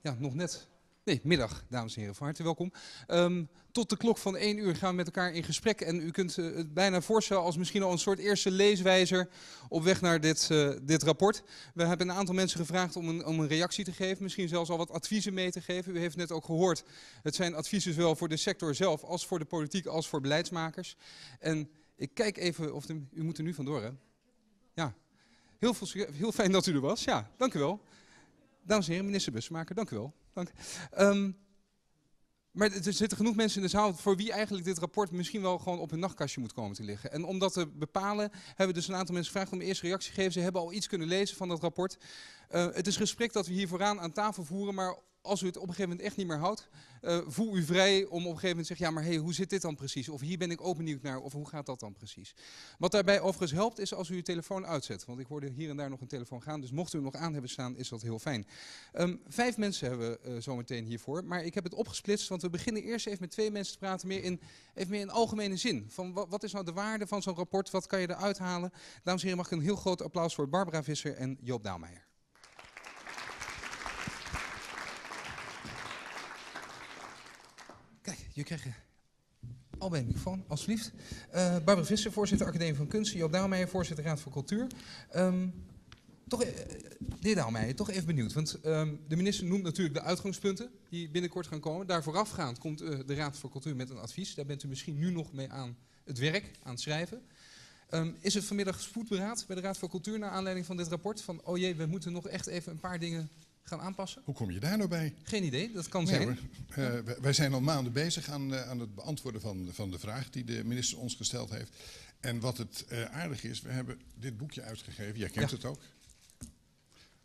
Ja, nog net Nee, middag, dames en heren. Van harte welkom. Um, tot de klok van één uur gaan we met elkaar in gesprek. En u kunt uh, het bijna voorstellen als misschien al een soort eerste leeswijzer op weg naar dit, uh, dit rapport. We hebben een aantal mensen gevraagd om een, om een reactie te geven. Misschien zelfs al wat adviezen mee te geven. U heeft net ook gehoord, het zijn adviezen zowel voor de sector zelf als voor de politiek als voor beleidsmakers. En ik kijk even of u moet er nu vandoor hè? Ja, heel, veel, heel fijn dat u er was. Ja, dank u wel. Dames en heren, minister Bussemaker, dank u wel. Dank. Um, Maar er zitten genoeg mensen in de zaal voor wie eigenlijk dit rapport misschien wel gewoon op hun nachtkastje moet komen te liggen. En om dat te bepalen hebben we dus een aantal mensen gevraagd om een eerste reactie te geven. Ze hebben al iets kunnen lezen van dat rapport. Uh, het is een gesprek dat we hier vooraan aan tafel voeren, maar als u het op een gegeven moment echt niet meer houdt, uh, voel u vrij om op een gegeven moment te zeggen, ja maar hey, hoe zit dit dan precies? Of hier ben ik ook benieuwd naar, of hoe gaat dat dan precies? Wat daarbij overigens helpt is als u uw telefoon uitzet, want ik hoorde hier en daar nog een telefoon gaan, dus mocht u hem nog aan hebben staan, is dat heel fijn. Um, vijf mensen hebben we uh, zometeen hiervoor, maar ik heb het opgesplitst, want we beginnen eerst even met twee mensen te praten, meer in, even meer in algemene zin. Van wat, wat is nou de waarde van zo'n rapport, wat kan je eruit halen? Dames en heren, mag ik een heel groot applaus voor Barbara Visser en Joop Daalmeijer. Kijk, je krijgt al bij de microfoon, alsjeblieft. Uh, Barbara Visser, voorzitter Academie van Kunsten. Joop Daalmeijer, voorzitter Raad voor Cultuur. Um, toch, uh, de heer Daalmeijer, toch even benieuwd. Want um, de minister noemt natuurlijk de uitgangspunten die binnenkort gaan komen. Daar voorafgaand komt uh, de Raad voor Cultuur met een advies. Daar bent u misschien nu nog mee aan het werk, aan het schrijven. Um, is het vanmiddag spoedberaad bij de Raad voor Cultuur naar aanleiding van dit rapport? Van, oh jee, we moeten nog echt even een paar dingen gaan aanpassen? Hoe kom je daar nou bij? Geen idee, dat kan nee, zijn. Uh, wij zijn al maanden bezig aan, uh, aan het beantwoorden van, van de vraag die de minister ons gesteld heeft. En wat het uh, aardig is, we hebben dit boekje uitgegeven, jij kent ja. het ook.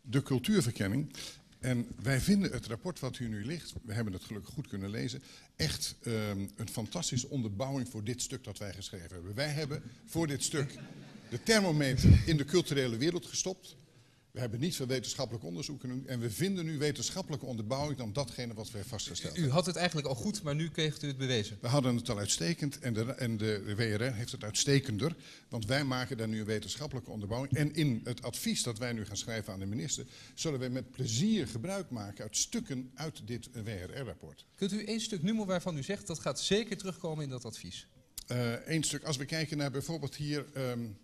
De cultuurverkenning. En wij vinden het rapport wat hier nu ligt, we hebben het gelukkig goed kunnen lezen, echt um, een fantastische onderbouwing voor dit stuk dat wij geschreven hebben. Wij hebben voor dit stuk de thermometer in de culturele wereld gestopt. We hebben niet veel wetenschappelijk onderzoek doen en we vinden nu wetenschappelijke onderbouwing dan datgene wat wij vastgesteld hebben. U had het eigenlijk al goed, maar nu kreeg u het bewezen. We hadden het al uitstekend en de, en de, WRR heeft het uitstekender, want wij maken daar nu een wetenschappelijke onderbouwing. En in het advies dat wij nu gaan schrijven aan de minister, zullen wij met plezier gebruik maken uit stukken uit dit WRR-rapport. Kunt u één stuk noemen waarvan u zegt dat gaat zeker terugkomen in dat advies? Eén uh, stuk, als we kijken naar bijvoorbeeld hier... Um,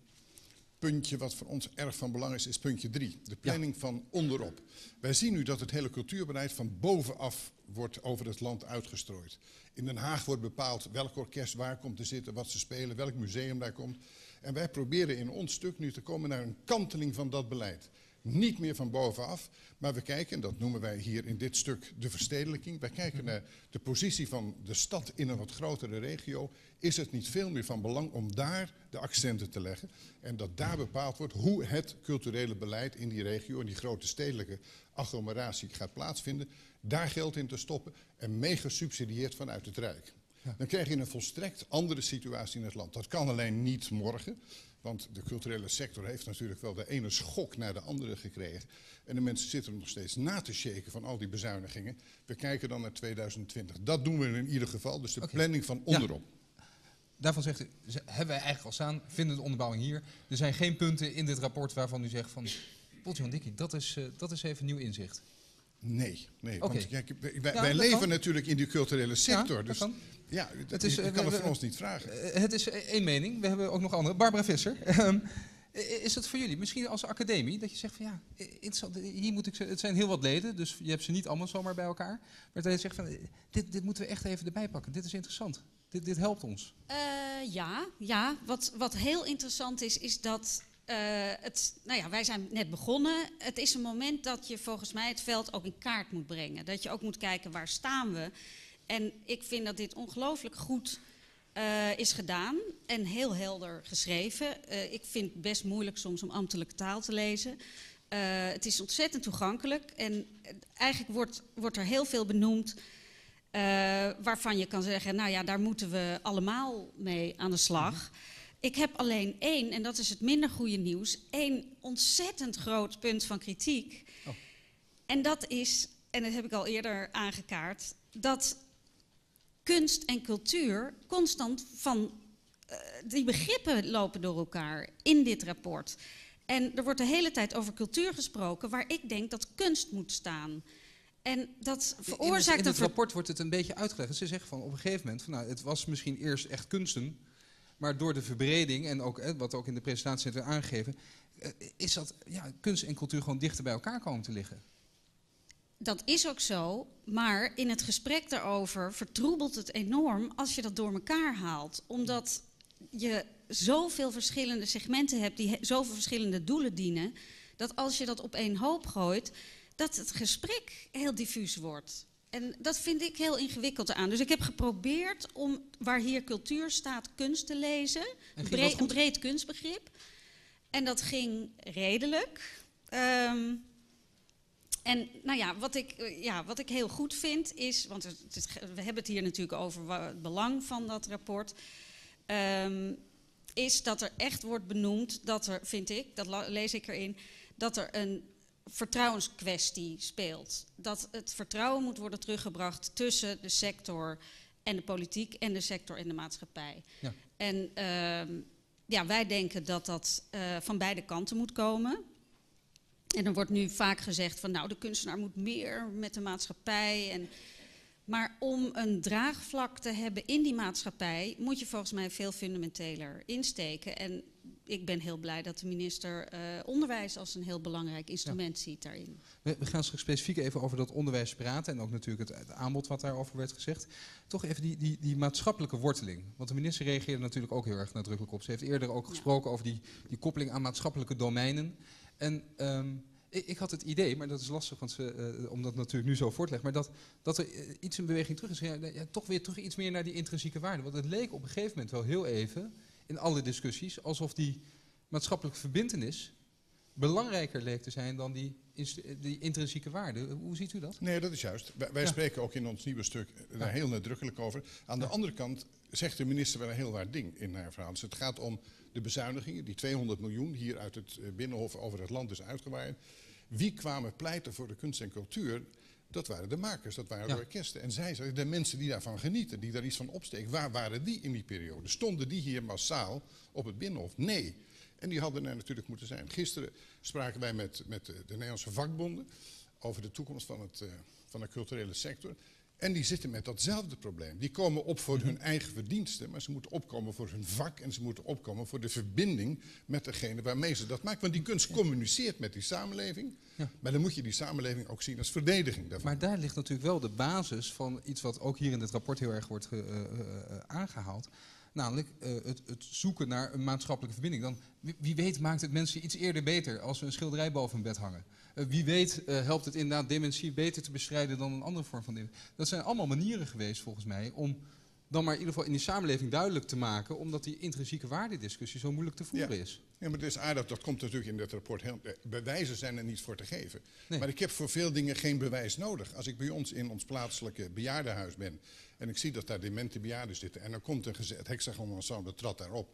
puntje wat voor ons erg van belang is, is puntje 3. De planning ja. van onderop. Wij zien nu dat het hele cultuurbeleid van bovenaf wordt over het land uitgestrooid. In Den Haag wordt bepaald welk orkest waar komt te zitten, wat ze spelen, welk museum daar komt. En wij proberen in ons stuk nu te komen naar een kanteling van dat beleid. Niet meer van bovenaf, maar we kijken, en dat noemen wij hier in dit stuk de verstedelijking. Wij kijken naar de positie van de stad in een wat grotere regio. Is het niet veel meer van belang om daar de accenten te leggen? En dat daar bepaald wordt hoe het culturele beleid in die regio, in die grote stedelijke agglomeratie gaat plaatsvinden. Daar geld in te stoppen en mee gesubsidieerd vanuit het Rijk. Dan krijg je een volstrekt andere situatie in het land. Dat kan alleen niet morgen. Want de culturele sector heeft natuurlijk wel de ene schok naar de andere gekregen. En de mensen zitten er nog steeds na te shaken van al die bezuinigingen. We kijken dan naar 2020. Dat doen we in ieder geval. Dus de okay. planning van onderop. Ja. Daarvan zegt u, hebben wij eigenlijk al staan, vinden de onderbouwing hier. Er zijn geen punten in dit rapport waarvan u zegt van... Potjon Dikkie, dat is, uh, dat is even nieuw inzicht. Nee, nee. Okay. Want kijk, wij, ja, wij leven kan. natuurlijk in die culturele sector. Ja, dus kan. ja, dat het is, je, je kan het van ons niet vragen. Het is één mening. We hebben ook nog andere. Barbara Visser. Ehm, is het voor jullie, misschien als academie, dat je zegt van ja, hier moet ik, het zijn heel wat leden, dus je hebt ze niet allemaal zomaar bij elkaar. Maar dat je zegt van dit, dit moeten we echt even erbij pakken. Dit is interessant. Dit, dit helpt ons. Uh, ja, ja. Wat, wat heel interessant is, is dat uh, het, nou ja, wij zijn net begonnen. Het is een moment dat je volgens mij het veld ook in kaart moet brengen. Dat je ook moet kijken waar staan we. En ik vind dat dit ongelooflijk goed uh, is gedaan en heel helder geschreven. Uh, ik vind het best moeilijk soms om ambtelijke taal te lezen. het is ontzettend toegankelijk en eigenlijk wordt, wordt er heel veel benoemd. waarvan je kan zeggen, nou ja, daar moeten we allemaal mee aan de slag. -hmm. Ik heb alleen één, en dat is het minder goede nieuws, één ontzettend groot punt van kritiek. Oh. En dat is, en dat heb ik al eerder aangekaart, dat kunst en cultuur constant van. Uh, die begrippen lopen door elkaar in dit rapport. En er wordt de hele tijd over cultuur gesproken, waar ik denk dat kunst moet staan. En dat veroorzaakt. In het, in het rapport wordt het een beetje uitgelegd. Ze zeggen van op een gegeven moment: van, nou, het was misschien eerst echt kunsten. Maar door de verbreding en ook wat ook in de presentatie werd aangegeven, eh, is dat ja, kunst en cultuur gewoon dichter bij elkaar komen te liggen. Dat is ook zo, maar in het gesprek daarover vertroebelt het enorm als je dat door elkaar haalt. Omdat je zoveel verschillende segmenten hebt die zoveel verschillende doelen dienen, dat als je dat op één hoop gooit, dat het gesprek heel diffuus wordt. En dat vind ik heel ingewikkeld aan. Dus ik heb geprobeerd om waar hier cultuur staat kunst te lezen. En ging Bre- dat een breed kunstbegrip. En dat ging redelijk. Ehm, en nou ja, wat ik, eh, ja, wat ik heel goed vind is, want het, het- we hebben het hier natuurlijk over het belang van dat rapport, ehm, is dat er echt wordt benoemd dat er, vind ik, dat lees ik erin, dat er een vertrouwenskwestie speelt. Dat het vertrouwen moet worden teruggebracht tussen de sector en de politiek en de sector en de maatschappij. Ja. En ehm, ja, wij denken dat dat eh, van beide kanten moet komen. En er wordt nu vaak gezegd van nou, de kunstenaar moet meer met de maatschappij. En, maar om een draagvlak te hebben in die maatschappij, moet je volgens mij veel fundamenteler insteken. En ik ben heel blij dat de minister eh, onderwijs als een heel belangrijk instrument ziet daarin. We, we gaan straks specifiek even over dat onderwijs praten en ook natuurlijk het, het aanbod wat daarover werd gezegd. Toch even die, die, die maatschappelijke worteling. Want de minister reageerde natuurlijk ook heel erg nadrukkelijk op. Ze heeft eerder ook Ja. gesproken over die, die koppeling aan maatschappelijke domeinen. En ehm, ik, ik had het idee, maar dat is lastig want ze, eh, om dat natuurlijk nu zo voor te leggen, maar dat, dat er eh, iets in beweging terug is. Ja, ja, toch weer terug iets meer naar die intrinsieke waarde. Want het leek op een gegeven moment wel heel even, in alle discussies, alsof die maatschappelijke verbindenis belangrijker leek te zijn dan die, die intrinsieke waarde. Hoe ziet u dat? Nee, dat is juist. Wij, wij Ja. spreken ook in ons nieuwe stuk eh, daar Ja. heel nadrukkelijk over. Aan de andere kant zegt de minister wel een heel waar ding in haar verhaal. Dus het gaat om de bezuinigingen, die 200 miljoen hier uit het eh, Binnenhof over het land is uitgewaaid. Wie kwamen pleiten voor de kunst en cultuur? Dat waren de makers, dat waren Ja. de orkesten. En zij de mensen die daarvan genieten, die daar iets van opsteken, waar waren die in die periode? Stonden die hier massaal op het Binnenhof? Nee. En die hadden er natuurlijk moeten zijn. Gisteren spraken wij met, met de, de Nederlandse vakbonden over de toekomst van, het, eh, van de culturele sector. En die zitten met datzelfde probleem. Die komen op voor hun eigen verdiensten, maar ze moeten opkomen voor hun vak en ze moeten opkomen voor de verbinding met degene waarmee ze dat maken. Want die kunst communiceert met die samenleving, Ja. maar dan moet je die samenleving ook zien als verdediging daarvan. Maar daar ligt natuurlijk wel de basis van iets wat ook hier in het rapport heel erg wordt eh, eh, eh, aangehaald. Namelijk het, het zoeken naar een maatschappelijke verbinding. Dan, wie, wie weet maakt het mensen iets eerder beter als we een schilderij boven hun bed hangen. Eh, wie weet eh, helpt het inderdaad dementie beter te bestrijden dan een andere vorm van dementie. Dat zijn allemaal manieren geweest volgens mij om dan maar in ieder geval in die samenleving duidelijk te maken. Omdat die intrinsieke waardediscussie zo moeilijk te voeren Ja. is. Ja, maar het is aardig, dat komt natuurlijk in dit rapport. Heel, eh, bewijzen zijn er niet voor te geven. Nee. Maar ik heb voor veel dingen geen bewijs nodig. Als ik bij ons in ons plaatselijke bejaardenhuis ben en ik zie dat daar demente bejaarden zitten en dan komt een geze- het hexagon ensemble trad daarop.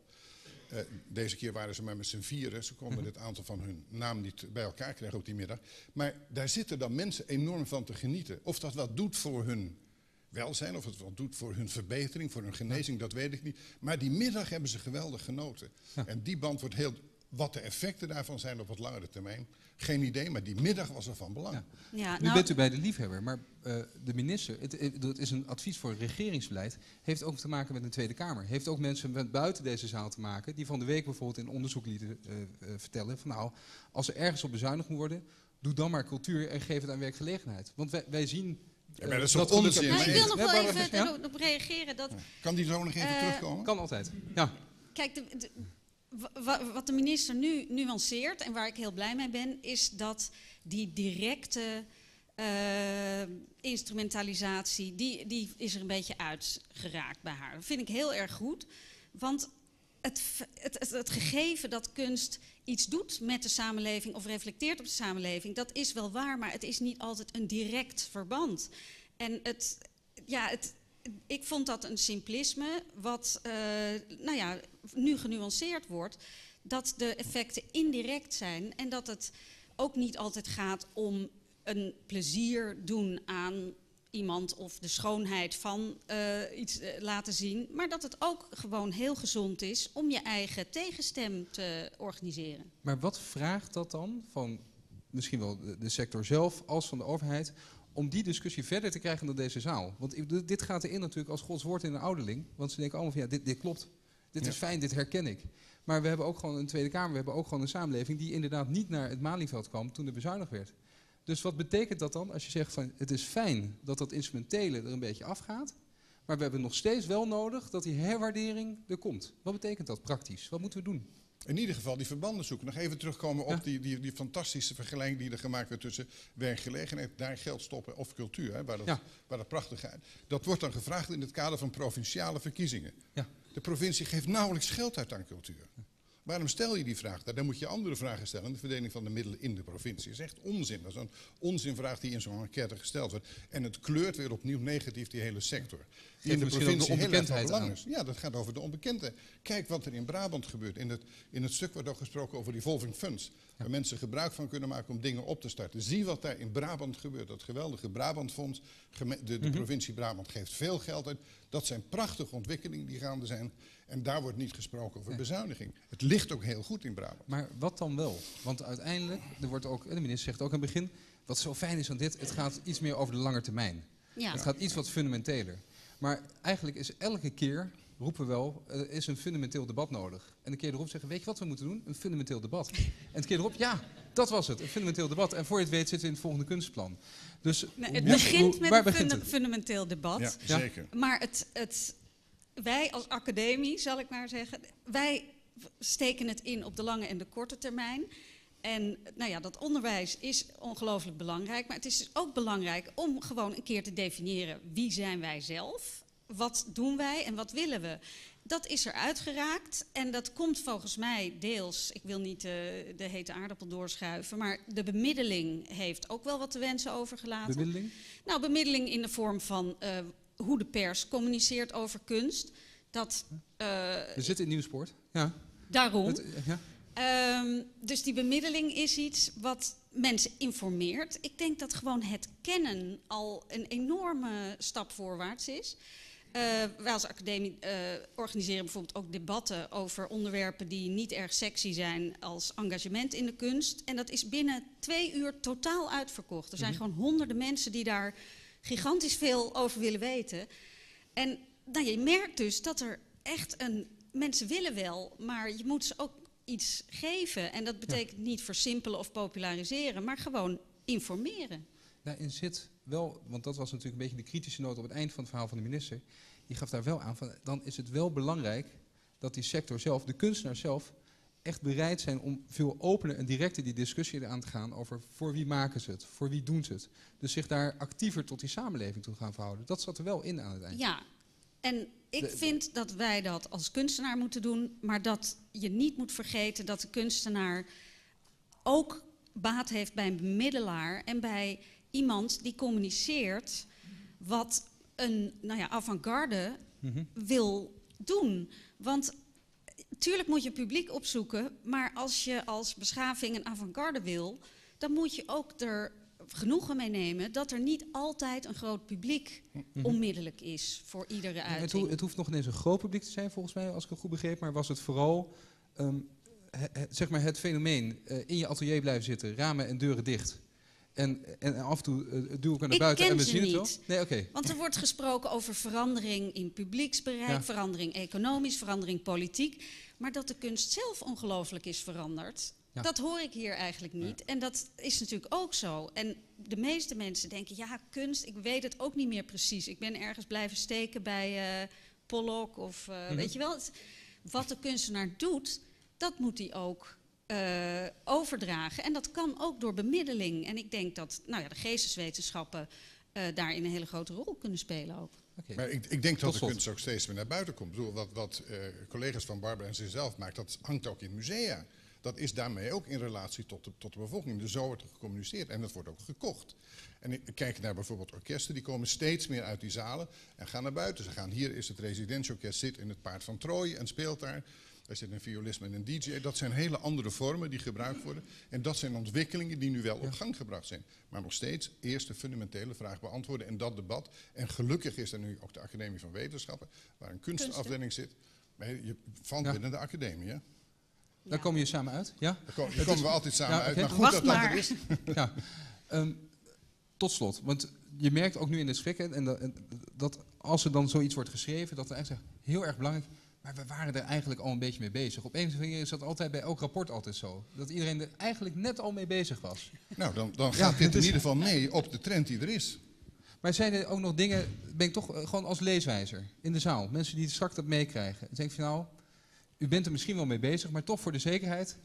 Eh, deze keer waren ze maar met z'n vieren. Ze konden het aantal van hun naam niet bij elkaar krijgen op die middag. Maar daar zitten dan mensen enorm van te genieten. Of dat wat doet voor hun welzijn, of het wat doet voor hun verbetering, voor hun genezing, dat weet ik niet. Maar die middag hebben ze geweldig genoten. En die band wordt heel. Wat de effecten daarvan zijn op wat langere termijn, geen idee. Maar die middag was er van belang. Ja. Ja, Nu nou, bent u bij de liefhebber, maar eh, de minister, het, het het is een advies voor regeringsbeleid, heeft ook te maken met een Tweede Kamer. Heeft ook mensen met buiten deze zaal te maken, die van de week bijvoorbeeld in onderzoek lieten eh, eh, vertellen van nou, als er ergens op bezuinigd moet worden, doe dan maar cultuur en geef het aan werkgelegenheid. Want wij, wij zien... Ja, maar dat is onzin? nou, ik wil nog wel maar- even ja? erop reageren. Dat, Kan die zo nog even terugkomen? Kan altijd, ja. Kijk, de, wat de minister nu nuanceert en waar ik heel blij mee ben, is dat die directe eh, instrumentalisatie, die, die is er een beetje uitgeraakt bij haar. Dat vind ik heel erg goed, want het, het, het, het gegeven dat kunst iets doet met de samenleving of reflecteert op de samenleving, dat is wel waar, maar het is niet altijd een direct verband. En het, ja, het, ik vond dat een simplisme, wat eh, nou ja, nu genuanceerd wordt, dat de effecten indirect zijn en dat het ook niet altijd gaat om een plezier doen aan iemand of de schoonheid van eh, iets eh, laten zien, maar dat het ook gewoon heel gezond is om je eigen tegenstem te organiseren. Maar wat vraagt dat dan van misschien wel de, de sector zelf als van de overheid om die discussie verder te krijgen dan deze zaal? Want dit gaat erin natuurlijk als Gods woord in een ouderling. Want ze denken allemaal van ja, dit, dit klopt. Dit Ja. is fijn, dit herken ik. Maar we hebben ook gewoon een Tweede Kamer, we hebben ook gewoon een samenleving die inderdaad niet naar het Malieveld kwam toen er bezuinigd werd. Dus wat betekent dat dan als je zegt van het is fijn dat dat instrumentele er een beetje afgaat, maar we hebben nog steeds wel nodig dat die herwaardering er komt. Wat betekent dat praktisch? Wat moeten we doen? In ieder geval die verbanden zoeken. Nog even terugkomen op Ja. die, die, die fantastische vergelijking die er gemaakt werd tussen werkgelegenheid, daar geld stoppen of cultuur, hè, waar, dat, Ja. waar dat prachtig gaat. Dat wordt dan gevraagd in het kader van provinciale verkiezingen. Ja. De provincie geeft nauwelijks geld uit aan cultuur. Waarom stel je die vraag? daar? Dan moet je andere vragen stellen. De verdeling van de middelen in de provincie is echt onzin. Dat is een onzinvraag die in zo'n enquête gesteld wordt. En het kleurt weer opnieuw negatief die hele sector. Die in de ook de provincie heel erg van onbekendheid belang aan. is. Ja, dat gaat over de onbekendheid. Kijk wat er in Brabant gebeurt. In het, in het stuk wordt ook gesproken over revolving funds. Waar mensen gebruik van kunnen maken om dingen op te starten. Zie wat daar in Brabant gebeurt. Dat geweldige Brabantfonds. De, de provincie Brabant geeft veel geld uit. Dat zijn prachtige ontwikkelingen die gaande zijn. En daar wordt niet gesproken over bezuiniging. Het ligt ook heel goed in Brabant. Maar wat dan wel? Want uiteindelijk, er wordt ook, de minister zegt ook aan het begin, wat zo fijn is aan dit, het gaat iets meer over de lange termijn. Ja. Het gaat iets wat fundamenteler. Maar eigenlijk is elke keer, roepen we wel, er is een fundamenteel debat nodig. En de keer erop zeggen, weet je wat we moeten doen? Een fundamenteel debat. En de keer erop, ja, dat was het, een fundamenteel debat. En voor je het weet zitten we in het volgende kunstplan. Dus Nee, het hoe- begint hoe- met waar een begint funda- het? fundamenteel debat. Ja, Ja. zeker. Maar het, het, wij als academie, zal ik maar zeggen, wij steken het in op de lange en de korte termijn. En nou ja, dat onderwijs is ongelooflijk belangrijk. Maar het is dus ook belangrijk om gewoon een keer te definiëren wie zijn wij zelf, wat doen wij en wat willen we. Dat is er uitgeraakt en dat komt volgens mij deels, ik wil niet eh, de hete aardappel doorschuiven, maar de bemiddeling heeft ook wel wat te wensen overgelaten. Bemiddeling? Nou, bemiddeling in de vorm van eh, hoe de pers communiceert over kunst. Dat eh, We zitten in Nieuwsport. Ja. daarom. Het- ja. Ehm, dus die bemiddeling is iets wat mensen informeert. Ik denk dat gewoon het kennen al een enorme stap voorwaarts is. Eh, wij als academie eh, organiseren bijvoorbeeld ook debatten over onderwerpen die niet erg sexy zijn als engagement in de kunst. En dat is binnen twee uur totaal uitverkocht. Er zijn gewoon honderden mensen die daar gigantisch veel over willen weten. En nou, je merkt dus dat er echt een. Mensen willen wel, maar je moet ze ook iets geven. En dat betekent niet versimpelen of populariseren, maar gewoon informeren. Daarin zit wel, want dat was natuurlijk een beetje de kritische noot op het eind van het verhaal van de minister. Die gaf daar wel aan van, dan is het wel belangrijk dat die sector zelf, de kunstenaars zelf, echt bereid zijn om veel opener en directer die discussie aan te gaan over voor wie maken ze het, voor wie doen ze het. Dus zich daar actiever tot die samenleving toe gaan verhouden. Dat zat er wel in aan het eind. Ja, en ik De- vind dat wij dat als kunstenaar moeten doen, maar dat je niet moet vergeten dat de kunstenaar ook baat heeft bij een bemiddelaar en bij iemand die communiceert wat een nou ja, avant-garde Mhm. wil doen. Want tuurlijk moet je publiek opzoeken, maar als je als beschaving een avant-garde wil, dan moet je ook er genoegen mee nemen dat er niet altijd een groot publiek onmiddellijk is voor iedere Het, uiting. ho- het hoeft nog ineens een groot publiek te zijn, volgens mij, als ik het goed begreep. Maar was het vooral ehm, he- he- zeg maar het fenomeen eh, in je atelier blijven zitten, ramen en deuren dicht. En, en af en toe eh, duw ik er naar buiten en we zien het wel. niet. Nee, oké. Want er wordt gesproken over verandering in publieksbereik, Ja. verandering economisch, verandering politiek. Maar dat de kunst zelf ongelooflijk is veranderd, Ja. dat hoor ik hier eigenlijk niet. En dat is natuurlijk ook zo. En de meeste mensen denken, ja, kunst, ik weet het ook niet meer precies. Ik ben ergens blijven steken bij eh Pollock of eh, Mhm. weet je wel. Wat de kunstenaar doet, dat moet hij ook eh, overdragen. En dat kan ook door bemiddeling. En ik denk dat nou ja, de geesteswetenschappen eh, daarin een hele grote rol kunnen spelen ook. Maar ik, ik denk Tot dat de kunst ook steeds meer naar buiten komt. Ik bedoel, wat, wat eh, collega's van Barbara en zichzelf maakt, dat hangt ook in musea. Dat is daarmee ook in relatie tot de, tot de bevolking. Dus zo wordt er gecommuniceerd en dat wordt ook gekocht. En ik kijk naar bijvoorbeeld orkesten, die komen steeds meer uit die zalen en gaan naar buiten. Ze gaan hier is het residentieorkest, zit in het Paard van Troje en speelt daar. Daar zit een violist met een DJ. Dat zijn hele andere vormen die gebruikt worden. En dat zijn ontwikkelingen die nu wel op gang gebracht zijn. Maar nog steeds eerst de fundamentele vraag beantwoorden en dat debat. En gelukkig is er nu ook de Academie van Wetenschappen, waar een kunstafdeling zit. Maar je valt Ja. binnen de academie, hè? Daar komen je samen uit. Ja? Daar ko- daar komen we altijd samen Ja, uit. Maar goed Wacht dat dat er is. ja. Ehm, tot slot, want je merkt ook nu in dit gesprek en, en dat, en dat als er dan zoiets wordt geschreven, dat er echt zegt, heel erg belangrijk, maar we waren er eigenlijk al een beetje mee bezig. Op een of andere manier is dat altijd bij elk rapport altijd zo. Dat iedereen er eigenlijk net al mee bezig was. Nou, dan, dan Ja, gaat dit in ieder geval mee op de trend die er is. Maar zijn er ook nog dingen, ben ik toch eh, gewoon als leeswijzer in de zaal, mensen die straks dat meekrijgen. Dan denk ik van nou, u bent er misschien wel mee bezig, maar toch voor de zekerheid,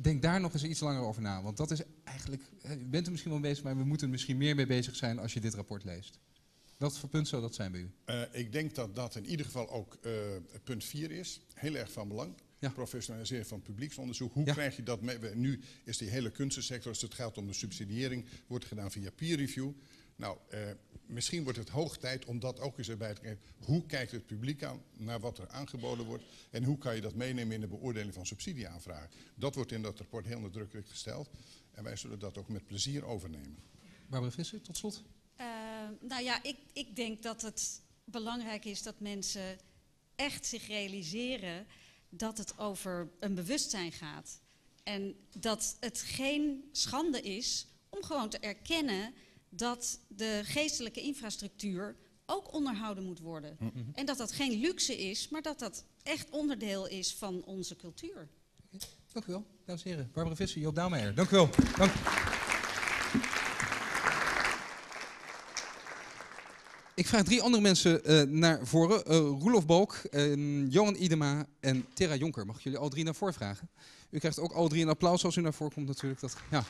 denk daar nog eens iets langer over na. Want dat is eigenlijk, u bent er misschien wel mee bezig, maar we moeten er misschien meer mee bezig zijn als je dit rapport leest. Wat voor punt zou dat zijn bij u? Uh, ik denk dat dat in ieder geval ook uh, punt 4 is. Heel erg van belang. Ja. Professionaliseren van publieksonderzoek. Hoe ja. krijg je dat mee? Nu is die hele kunstensector, als het gaat om de subsidiëring, wordt gedaan via peer review. Nou, uh, misschien wordt het hoog tijd om dat ook eens erbij te kijken. Hoe kijkt het publiek aan naar wat er aangeboden wordt? En hoe kan je dat meenemen in de beoordeling van subsidieaanvragen? Dat wordt in dat rapport heel nadrukkelijk gesteld. En wij zullen dat ook met plezier overnemen. Barbara Visser, tot slot. Uh, nou ja, ik, ik denk dat het belangrijk is dat mensen echt zich realiseren dat het over een bewustzijn gaat. En dat het geen schande is om gewoon te erkennen dat de geestelijke infrastructuur ook onderhouden moet worden. Mm -hmm. En dat dat geen luxe is, maar dat dat echt onderdeel is van onze cultuur. Dank u wel, dames en heren. Barbara Visser, Joop Daalmeijer. Dank u wel. Dank. Ik vraag drie andere mensen uh, naar voren. Uh, Roelof Balk, uh, Johan Idema en Tera Jonker. Mag ik jullie al drie naar voren vragen? U krijgt ook al drie een applaus als u naar voren komt natuurlijk. Dat, ja.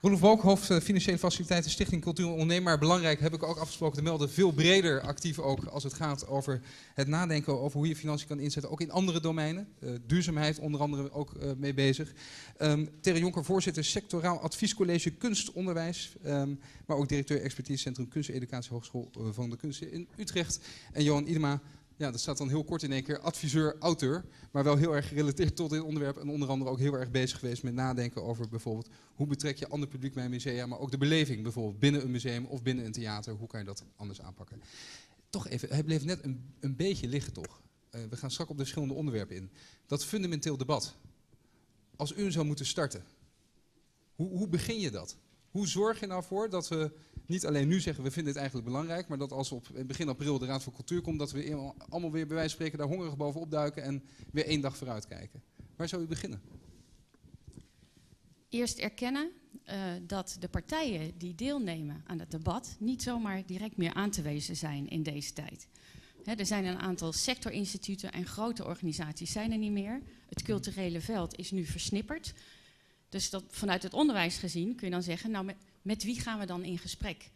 Roelof hoofd eh, Financiële Faciliteiten Stichting Cultuur Ondernemer. Belangrijk heb ik ook afgesproken te melden, veel breder actief ook als het gaat over het nadenken over hoe je financiën kan inzetten. Ook in andere domeinen. Uh, duurzaamheid onder andere ook uh, mee bezig. Um, Jonker, voorzitter sectoraal adviescollege kunstonderwijs. Um, maar ook directeur expertisecentrum kunsteducatie Hogeschool van de Kunsten in Utrecht. En Johan Idema, ja, dat staat dan heel kort in één keer, adviseur, auteur, maar wel heel erg gerelateerd tot dit onderwerp en onder andere ook heel erg bezig geweest met nadenken over bijvoorbeeld hoe betrek je ander publiek bij een musea, maar ook de beleving bijvoorbeeld binnen een museum of binnen een theater, hoe kan je dat anders aanpakken. Toch even, hij bleef net een, een beetje liggen toch. Uh, we gaan straks op de verschillende onderwerpen in. Dat fundamenteel debat, als u zou moeten starten, hoe, hoe begin je dat? Hoe zorg je nou voor dat we niet alleen nu zeggen we vinden het eigenlijk belangrijk, maar dat als op begin april de Raad voor Cultuur komt, dat we allemaal weer bij wijze van spreken daar hongerig bovenop duiken en weer één dag vooruit kijken. Waar zou u beginnen? Eerst erkennen uh, dat de partijen die deelnemen aan het debat niet zomaar direct meer aan te wezen zijn in deze tijd. Er zijn een aantal sectorinstituten en grote organisaties zijn er niet meer. Het culturele veld is nu versnipperd. Dus dat, vanuit het onderwijs gezien kun je dan zeggen, nou met wie gaan we dan in gesprek?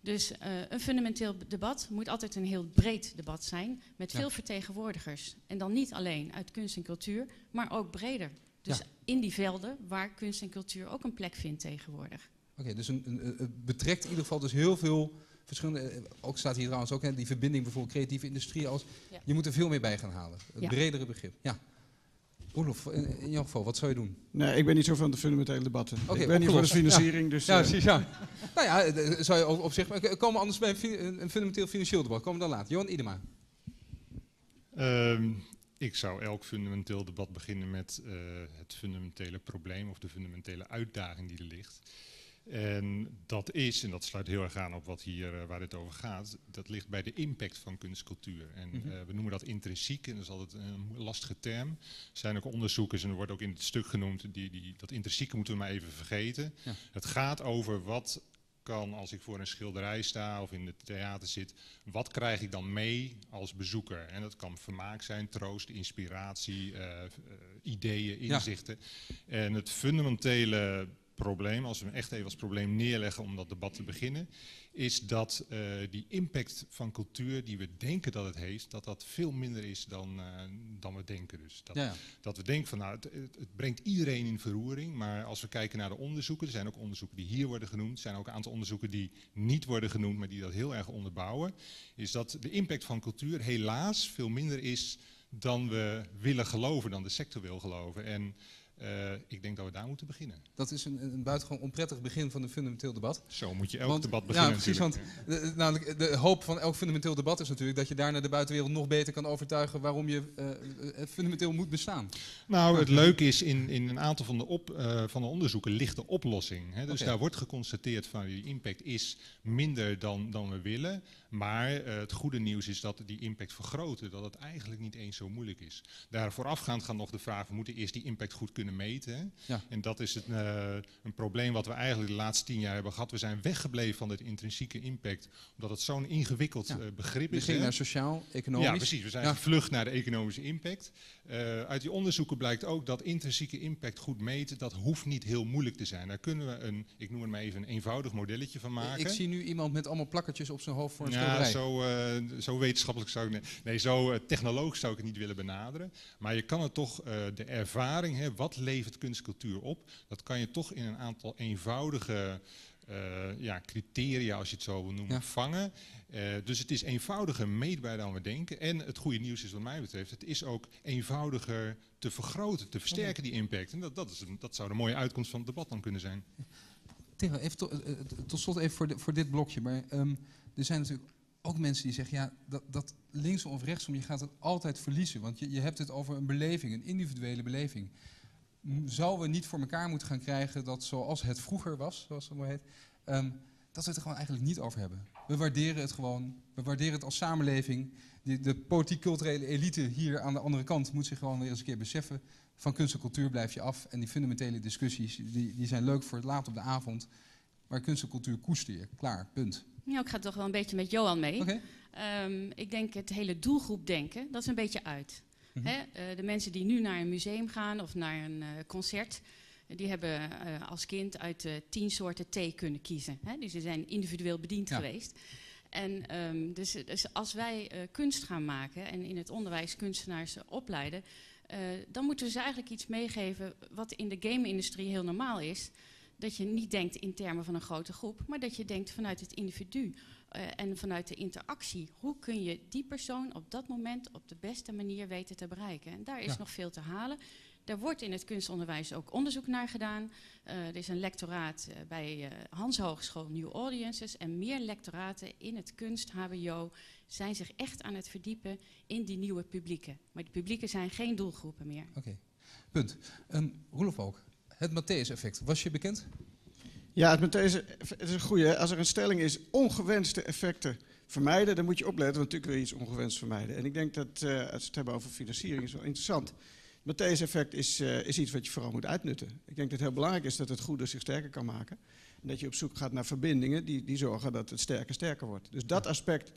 Dus uh, een fundamenteel debat moet altijd een heel breed debat zijn, met ja. veel vertegenwoordigers. En dan niet alleen uit kunst en cultuur, maar ook breder. Dus ja. in die velden waar kunst en cultuur ook een plek vindt tegenwoordig. Oké, okay, dus een, een, het betrekt in ieder geval dus heel veel verschillende... Ook staat hier trouwens ook hè, die verbinding bijvoorbeeld creatieve industrie als... Ja. Je moet er veel meer bij gaan halen. Het bredere begrip. Ja. Roelof, in, in jouw geval, wat zou je doen? Nee, ik ben niet zo van de fundamentele debatten. Okay, ik ben niet voor de financiering, ja. dus... Ja, precies, ja. nou ja, zou je op, op zich... Maar komen anders bij een, een fundamenteel financieel debat? Komen we dan later. Johan Idema. Um, ik zou elk fundamenteel debat beginnen met uh, het fundamentele probleem of de fundamentele uitdaging die er ligt. En dat is, en dat sluit heel erg aan op wat hier, uh, waar het over gaat, dat ligt bij de impact van kunstcultuur. En mm -hmm. uh, we noemen dat intrinsiek, en dat is altijd een lastige term. Er zijn ook onderzoekers, en er wordt ook in het stuk genoemd, die, die, dat intrinsieke moeten we maar even vergeten. Ja. Het gaat over wat kan als ik voor een schilderij sta of in het theater zit, wat krijg ik dan mee als bezoeker? En dat kan vermaak zijn, troost, inspiratie, uh, ideeën, inzichten. Ja. En het fundamentele probleem, als we hem echt even als probleem neerleggen om dat debat te beginnen, is dat uh, die impact van cultuur die we denken dat het heeft, dat dat veel minder is dan, uh, dan we denken. Dus dat, ja, dat we denken van nou, het, het, het, brengt iedereen in verroering, maar als we kijken naar de onderzoeken, er zijn ook onderzoeken die hier worden genoemd, er zijn ook een aantal onderzoeken die niet worden genoemd, maar die dat heel erg onderbouwen, is dat de impact van cultuur helaas veel minder is dan we willen geloven, dan de sector wil geloven. En uh, ik denk dat we daar moeten beginnen. Dat is een, een buitengewoon onprettig begin van een fundamenteel debat. Zo moet je elk want, debat beginnen. Ja, precies. Want de, namelijk de hoop van elk fundamenteel debat is natuurlijk dat je daarna de buitenwereld nog beter kan overtuigen waarom je uh, fundamenteel moet bestaan. Nou, het leuke is in, in een aantal van de, op, uh, van de onderzoeken ligt de oplossing. Hè? Dus okay. daar wordt geconstateerd van die impact is minder dan, dan we willen. Maar uh, het goede nieuws is dat die impact vergroten, dat het eigenlijk niet eens zo moeilijk is. Daar voorafgaand gaat nog de vraag, we moeten eerst die impact goed kunnen meten. Ja. En dat is het, uh, een probleem wat we eigenlijk de laatste tien jaar hebben gehad. We zijn weggebleven van dit intrinsieke impact, omdat het zo'n ingewikkeld ja. uh, begrip is. We gingen naar sociaal, economisch. Ja, precies. We zijn gevlucht naar de economische impact. Uh, uit die onderzoeken blijkt ook dat intrinsieke impact goed meten, dat hoeft niet heel moeilijk te zijn. Daar kunnen we een, ik noem het maar even, een eenvoudig modelletje van maken. Ik zie nu iemand met allemaal plakkertjes op zijn hoofd voor een ja, schilderij. Zo, zo wetenschappelijk zou ik... Nee, zo technologisch zou ik het niet willen benaderen. Maar je kan het toch, de ervaring, hè, wat levert kunstcultuur op, dat kan je toch in een aantal eenvoudige uh, ja, criteria, als je het zo wil noemen, ja. vangen. Uh, dus het is eenvoudiger meetbaar dan we denken. En het goede nieuws is wat mij betreft, het is ook eenvoudiger te vergroten, te versterken die impact. En dat, dat, is een, dat zou de mooie uitkomst van het debat dan kunnen zijn. Theo, even to, uh, tot slot even voor, de, voor dit blokje. Maar um, er zijn natuurlijk ook mensen die zeggen, ja, dat, dat linksom of rechtsom, je gaat het altijd verliezen. Want je, je hebt het over een beleving, een individuele beleving zouden we niet voor elkaar moeten gaan krijgen dat zoals het vroeger was, zoals het heet, um, dat we het er gewoon eigenlijk niet over hebben. We waarderen het gewoon, we waarderen het als samenleving. De, de politiek-culturele elite hier aan de andere kant moet zich gewoon weer eens een keer beseffen. Van kunst en cultuur blijf je af. En die fundamentele discussies die, die zijn leuk voor het laat op de avond. Maar kunst en cultuur koester je. Klaar, punt. Ja, ik ga toch wel een beetje met Johan mee. Okay. Um, ik denk het hele doelgroep denken, dat is een beetje uit. Mm -hmm. uh, de mensen die nu naar een museum gaan of naar een uh, concert, die hebben als kind uit tien soorten thee kunnen kiezen. Hè? Dus ze zijn individueel bediend ja. geweest. En um, dus, dus, als wij kunst gaan maken en in het onderwijs kunstenaars opleiden, dan moeten we ze eigenlijk iets meegeven wat in de game-industrie heel normaal is. Dat je niet denkt in termen van een grote groep, maar dat je denkt vanuit het individu. Uh, en vanuit de interactie, hoe kun je die persoon op dat moment op de beste manier weten te bereiken? En daar is ja. nog veel te halen. Daar wordt in het kunstonderwijs ook onderzoek naar gedaan. Uh, er is een lectoraat uh, bij Hans Hogeschool New Audiences. En meer lectoraten in het kunst-HBO zijn zich echt aan het verdiepen in die nieuwe publieken. Maar die publieken zijn geen doelgroepen meer. Oké, okay. punt. Um, Roelof ook, het Matthäus-effect, was je bekend? Ja, het, deze, het is een goede. Als er een stelling is, ongewenste effecten vermijden, dan moet je opletten, want natuurlijk wil je iets ongewenst vermijden. En ik denk dat, uh, als we het hebben over financiering, is wel interessant. Het Matthäus-effect is, uh, is iets wat je vooral moet uitnutten. Ik denk dat het heel belangrijk is dat het goede zich sterker kan maken. En dat je op zoek gaat naar verbindingen die, die zorgen dat het sterker sterker wordt. Dus dat aspect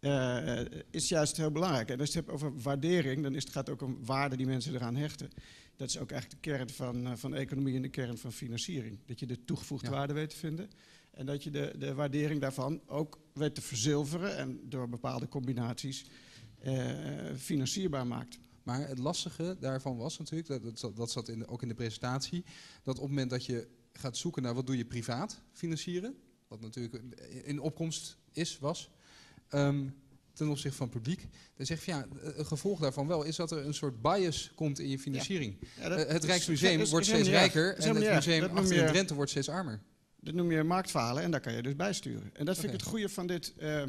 uh, is juist heel belangrijk. En als je het hebt over waardering, dan is het, gaat het ook om waarde die mensen eraan hechten. Dat is ook eigenlijk de kern van, uh, van economie en de kern van financiering. Dat je de toegevoegde ja. waarde weet te vinden. En dat je de, de waardering daarvan ook weet te verzilveren en door bepaalde combinaties uh, financierbaar maakt. Maar het lastige daarvan was natuurlijk, dat, dat, dat zat in de, ook in de presentatie, dat op het moment dat je gaat zoeken naar wat doe je privaat financieren, wat natuurlijk in opkomst is, was, um, ten opzichte van het publiek. Dan zeg je ja, het gevolg daarvan wel is dat er een soort bias komt in je financiering. Ja. Ja, dat, uh, het Rijksmuseum dus, wordt steeds rijker en het museum achter in Drenthe wordt steeds armer. Dat noem je marktfalen en daar kan je dus bijsturen. En dat vind okay. ik het goede van dit, uh,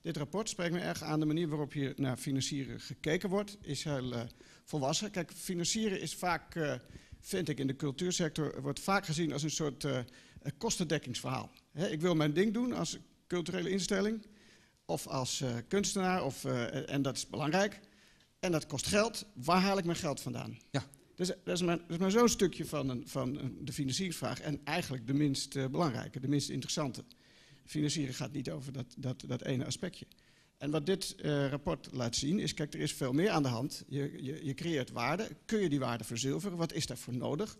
dit rapport. Spreekt me erg aan de manier waarop hier naar financieren gekeken wordt. Is heel uh, volwassen. Kijk, financieren is vaak, uh, vind ik in de cultuursector, wordt vaak gezien als een soort kostendekkingsverhaal. He, ik wil mijn ding doen als culturele instelling of als uh, kunstenaar, of, uh, en dat is belangrijk. En dat kost geld. Waar haal ik mijn geld vandaan? Ja. Dus, dat is maar, maar zo'n stukje van, een, van de financieringsvraag. En eigenlijk de minst uh, belangrijke, de minst interessante. Financieren gaat niet over dat, dat, dat ene aspectje. En wat dit rapport laat zien is, kijk, er is veel meer aan de hand. Je, je, je creëert waarde. Kun je die waarde verzilveren? Wat is daarvoor nodig?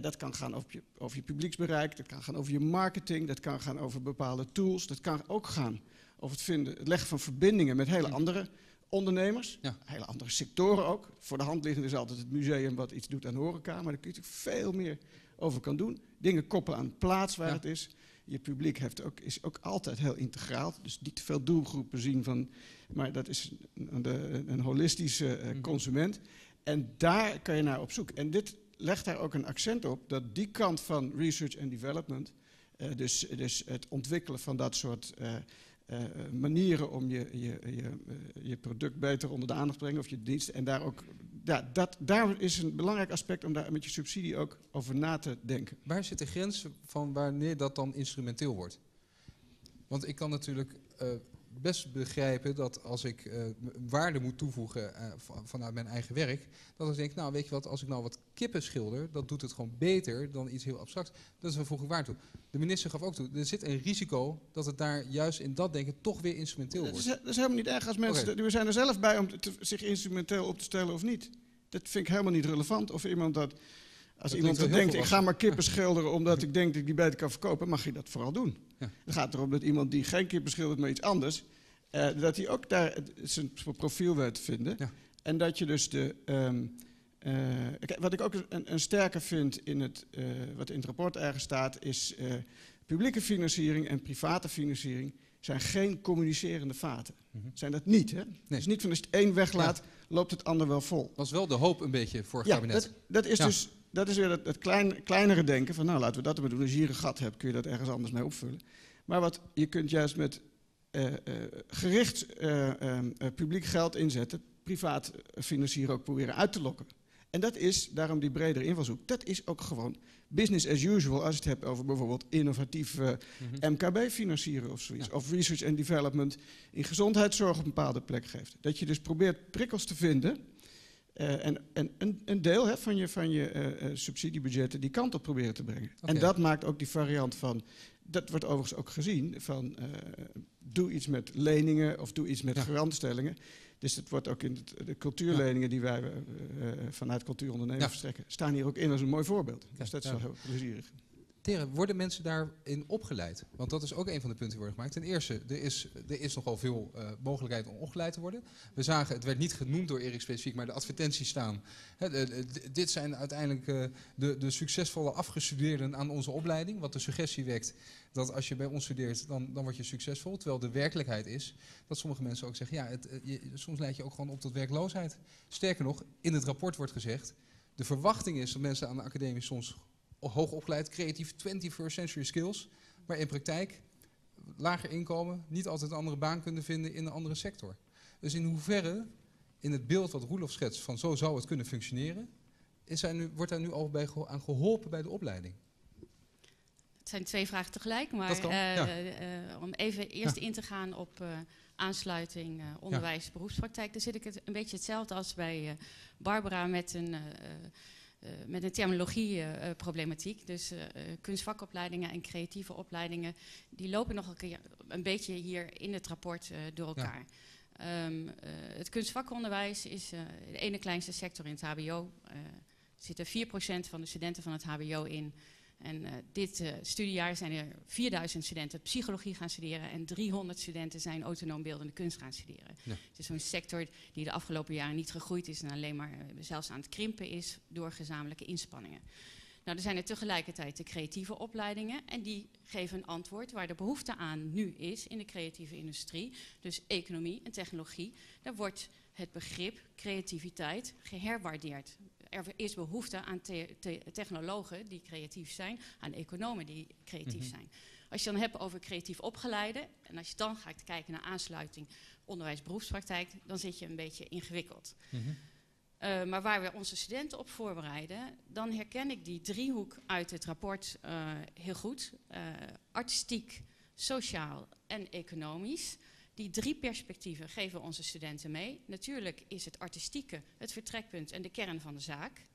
dat kan gaan over je, over je publieksbereik, dat kan gaan over je marketing, dat kan gaan over bepaalde tools, dat kan ook gaan over het, vinden, het leggen van verbindingen met hele andere ondernemers, ja. hele andere sectoren ook. Voor de hand liggend is altijd het museum wat iets doet aan horeca, maar daar kun je veel meer over kan doen. Dingen koppelen aan de plaats waar ja. het is. Je publiek heeft ook, is ook altijd heel integraal, dus niet te veel doelgroepen zien van, maar dat is een, een, een holistische uh, consument. En daar kan je naar op zoek. En dit legt daar ook een accent op dat die kant van research and development, uh, dus, dus het ontwikkelen van dat soort uh, uh, manieren om je, je, je, uh, je product beter onder de aandacht te brengen of je dienst. En daar ook, ja, dat, daar is een belangrijk aspect om daar met je subsidie ook over na te denken. Waar zit de grens van wanneer dat dan instrumenteel wordt? Want ik kan natuurlijk uh, best begrijpen dat als ik uh, waarde moet toevoegen uh, vanuit mijn eigen werk, dat ik denk, nou weet je wat, als ik nou wat kippen schilder, dat doet het gewoon beter dan iets heel abstracts. Dat is een voeg ik waarde toe. De minister gaf ook toe, er zit een risico dat het daar juist in dat denken toch weer instrumenteel wordt. Dat is, dat is helemaal niet erg als mensen, okay. we zijn er zelf bij om te, zich instrumenteel op te stellen of niet. Dat vind ik helemaal niet relevant of iemand dat... Als Dat iemand dat denkt, ik ga maar kippen schilderen omdat ik denk dat ik die beter kan verkopen, mag je dat vooral doen. Ja. Het gaat erom dat iemand die geen kippen schildert, maar iets anders, eh, dat hij ook daar zijn profiel weet te vinden. Ja. En dat je dus de. kijk, wat ik ook een, een sterke vind in het, eh, wat in het rapport ergens staat, is publieke financiering en private financiering zijn geen communicerende vaten. Mhm. Zijn dat niet, hè? Het is niet van als je het één weglaat, loopt het ander wel vol. was wel de hoop een beetje voor het Ja, kabinet. dat, dat is Ja. dus dat is weer het, het klein, kleinere denken van nou laten we dat maar doen. Als je hier een gat hebt kun je dat ergens anders mee opvullen. Maar wat je kunt juist met eh, eh, gericht eh, publiek geld inzetten, privaat financieren ook proberen uit te lokken. En dat is, daarom die bredere invalshoek, dat is ook gewoon business as usual als je het hebt over bijvoorbeeld innovatief eh, Mhm. MKB financieren of zoiets. Ja. Of research and development in gezondheidszorg op een bepaalde plek geeft. Dat je dus probeert prikkels te vinden. Eh, en en een, een deel hè, van je, van je eh, eh, subsidiebudgetten die kant op proberen te brengen. En dat maakt ook die variant van. Dat wordt overigens ook gezien van. doe iets met leningen of doe iets met Ja. garantstellingen. Dus het wordt ook in het- de cultuurleningen die wij vanuit cultuurondernemers Ja. verstrekken. staan hier ook in als een mooi voorbeeld. Dus dat is wel heel plezierig. Tere, worden mensen daarin opgeleid? Want dat is ook een van de punten die worden gemaakt. Ten eerste, er is, er is nogal veel eh, mogelijkheid om opgeleid te worden. We zagen, het werd niet genoemd door Erik specifiek, maar de advertenties staan. Dit zijn uiteindelijk eh, de, de succesvolle afgestudeerden aan onze opleiding. Wat de suggestie wekt dat als je bij ons studeert, dan, dan word je succesvol. Terwijl de werkelijkheid is dat sommige mensen ook zeggen, ja, het, eh, je- soms leid je ook gewoon op tot werkloosheid. Sterker nog, in het rapport wordt gezegd, de verwachting is dat mensen aan de academie soms hoog opgeleid, creatief, 21st century skills, maar in praktijk lager inkomen, niet altijd een andere baan kunnen vinden in een andere sector. Dus in hoeverre, in het beeld wat Roelof schetst van zo zou het kunnen functioneren, is er nu, wordt daar nu al bij aan geholpen bij de opleiding? Het zijn twee vragen tegelijk, maar eh, ja. eh, om even eerst in te gaan op eh, aansluiting, eh, onderwijs, beroepspraktijk. Dan zit ik het een beetje hetzelfde als bij Barbara met een, met een terminologieproblematiek. dus eh, eh, kunstvakopleidingen en creatieve opleidingen, die lopen nog een, keer, een beetje hier in het rapport eh, door elkaar. Ehm, eh, het kunstvakonderwijs is eh, de ene kleinste sector in het HBO. Eh, er zitten 4% van de studenten van het HBO in. En eh, dit eh, studiejaar zijn er 4000 studenten psychologie gaan studeren en 300 studenten zijn autonoom beeldende kunst gaan studeren. Ja. Het is zo'n sector die de afgelopen jaren niet gegroeid is en alleen maar eh, zelfs aan het krimpen is door gezamenlijke inspanningen. Nou, er zijn er tegelijkertijd de creatieve opleidingen en die geven een antwoord waar de behoefte aan nu is in de creatieve industrie, dus economie en technologie. Daar wordt het begrip creativiteit geherwaardeerd. Er is behoefte aan te- te- technologen die creatief zijn, aan economen die creatief Mhm. zijn. Als je dan hebt over creatief opgeleide en als je dan gaat kijken naar aansluiting onderwijs-beroepspraktijk, dan zit je een beetje ingewikkeld. Eh, maar waar we onze studenten op voorbereiden, dan herken ik die driehoek uit het rapport eh, heel goed. Eh, artistiek, sociaal en economisch. Die drie perspectieven geven onze studenten mee. Natuurlijk is het artistieke het vertrekpunt en de kern van de zaak.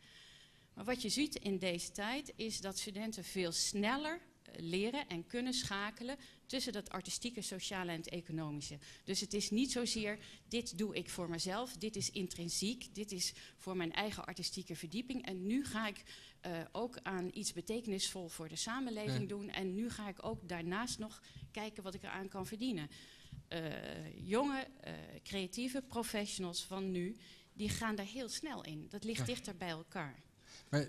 Maar wat je ziet in deze tijd is dat studenten veel sneller eh, leren en kunnen schakelen tussen dat artistieke, sociale en het economische. Dus het is niet zozeer, dit doe ik voor mezelf, dit is intrinsiek, dit is voor mijn eigen artistieke verdieping. En nu ga ik eh, ook aan iets betekenisvol voor de samenleving Ja. doen. En nu ga ik ook daarnaast nog kijken wat ik eraan kan verdienen. Eh, jonge, eh, creatieve professionals van nu, die gaan daar heel snel in. Dat ligt Ja. dichter bij elkaar. Maar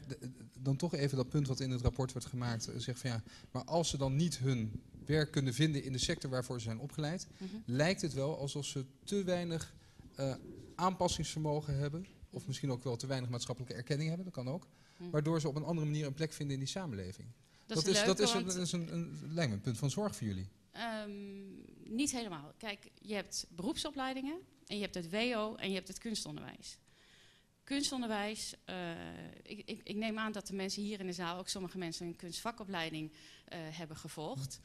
dan toch even dat punt wat in het rapport wordt gemaakt. eh, Zegt van ja, maar als ze dan niet hun werk kunnen vinden in de sector waarvoor ze zijn opgeleid, Mhm. lijkt het wel alsof ze te weinig aanpassingsvermogen hebben. Of misschien ook wel te weinig maatschappelijke erkenning hebben, dat kan ook. Mhm. Waardoor ze op een andere manier een plek vinden in die samenleving. Dat, is, is, leuk, dat is, een, is een, een, lijkt me een punt van zorg voor jullie. Ehm, niet helemaal. Kijk, je hebt beroepsopleidingen en je hebt het WO en je hebt het kunstonderwijs. Kunstonderwijs, eh, ik, ik, ik neem aan dat de mensen hier in de zaal, ook sommige mensen, een kunstvakopleiding eh, hebben gevolgd.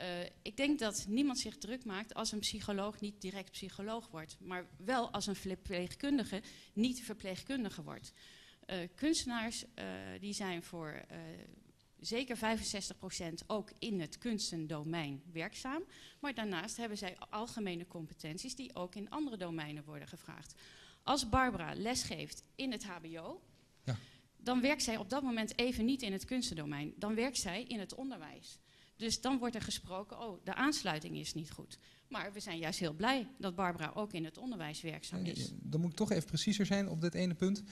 Uh, ik denk dat niemand zich druk maakt als een psycholoog niet direct psycholoog wordt, maar wel als een verpleegkundige niet verpleegkundige wordt. Kunstenaars die zijn voor zeker 65% ook in het kunstendomein werkzaam. Maar daarnaast hebben zij algemene competenties die ook in andere domeinen worden gevraagd. Als Barbara lesgeeft in het HBO, ja. dan werkt zij op dat moment even niet in het kunstendomein. Dan werkt zij in het onderwijs. Dus dan wordt er gesproken, oh, de aansluiting is niet goed. Maar we zijn juist heel blij dat Barbara ook in het onderwijs werkzaam is. Dan moet ik toch even preciezer zijn op dit ene punt.